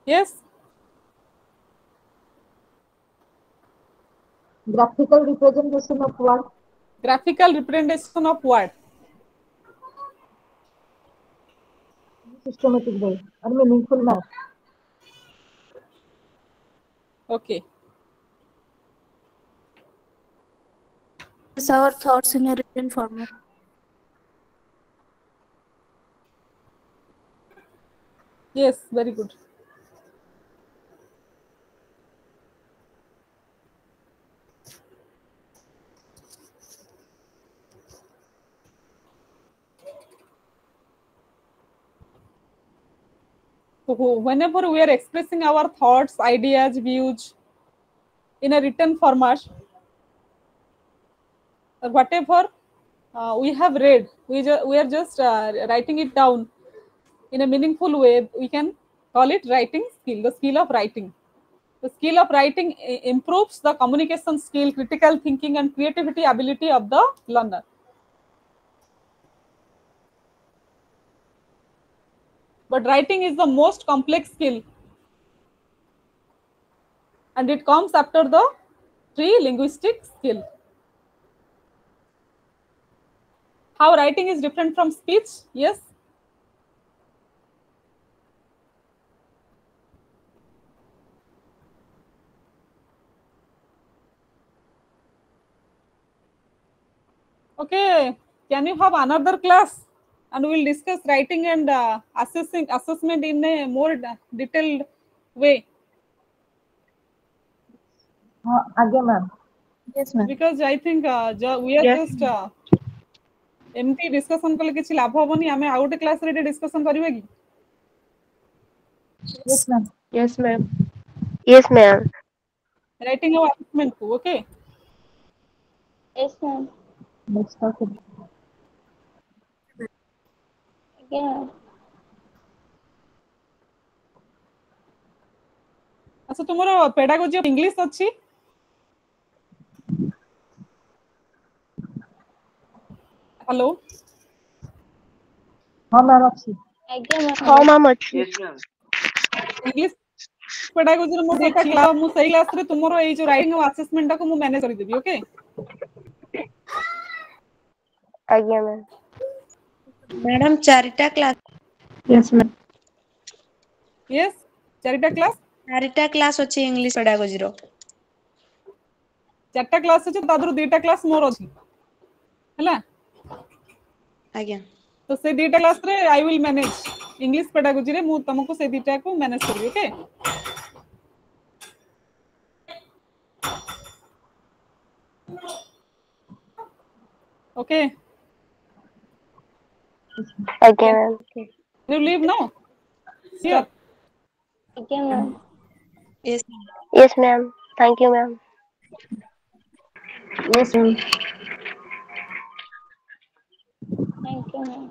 yes graphical representation of what? graphical representation of what? systematic way and meaningful manner okay It's our thoughts in a written format. Yes very good. So whenever we are expressing our thoughts, ideas, views in a written format, or whatever uh, we have read, we, we are just uh, writing it down in a meaningful way. We can call it writing skill, the skill of writing. The skill of writing improves the communication skill, critical thinking, and creativity ability of the learner. but writing is the most complex skill and it comes after the three linguistic skill how writing is different from speech yes okay can you have another class and we'll discuss writing and uh, assessing assessment in a more de- detailed way ହଁ ଆଜ୍ଞା ma'am yes ma'am because i think uh, ju- we are Yes. just uh, ଏମିତି discussion କଲେ କିଛି ଲାଭ ହବନି ଆମେ ଆଉ ଗୋଟେ କ୍ଲାସରେ ଏଠି ଡିସ୍କସନ କରିବା କି yes ma'am yes ma'am yes ma'am writing our assessment ku, okay? Yes, ma'am. let's talk about it. yeah আচ্ছা তোমার পেডাগজি অফ ইংলিশ আছে হ্যালো হ্যাঁ ম্যাম আছে আজ্ঞা ম্যাম হ্যাঁ ম্যাম আছে ইংলিশ পেডাগজির মোর একটা ক্লাস মু সেই ক্লাস রে তোমার এই যে রাইটিং অফ অ্যাসেসমেন্ট টাকু মু ম্যানেজ করে দেবি ওকে ଆଜ୍ଞା ମ୍ୟାମ୍ ମ୍ୟାଡାମ ଚାରିଟା କ୍ଲାସ Yes, ma'am. ୟେସ୍ ଚାରିଟା କ୍ଲାସ ଚାରିଟା କ୍ଲାସ ଅଛି ଇଂଲିଶ ପେଡାଗୋଜି ର ଚାରିଟା କ୍ଲାସ ଅଛି ତା ଦେହରୁ ଦିଟା କ୍ଲାସ ମୋର ଅଛି ହେଲା ଆଜ୍ଞା ତ ସେ ଦିଟା କ୍ଲାସରେ ଆଇ ୱିଲ୍ ମ୍ୟାନେଜ ଇଂଲିଶ ପେଡାଗୋଜିରେ ମୁଁ ତମକୁ ସେ ଦିଟାକୁ ମ୍ୟାନେଜ କରିବି okay Again. Okay. You leave now? Here. Okay, ma'am. Yes. Yes, ma'am. Thank you, ma'am. Yes, ma'am. Thank you, ma'am.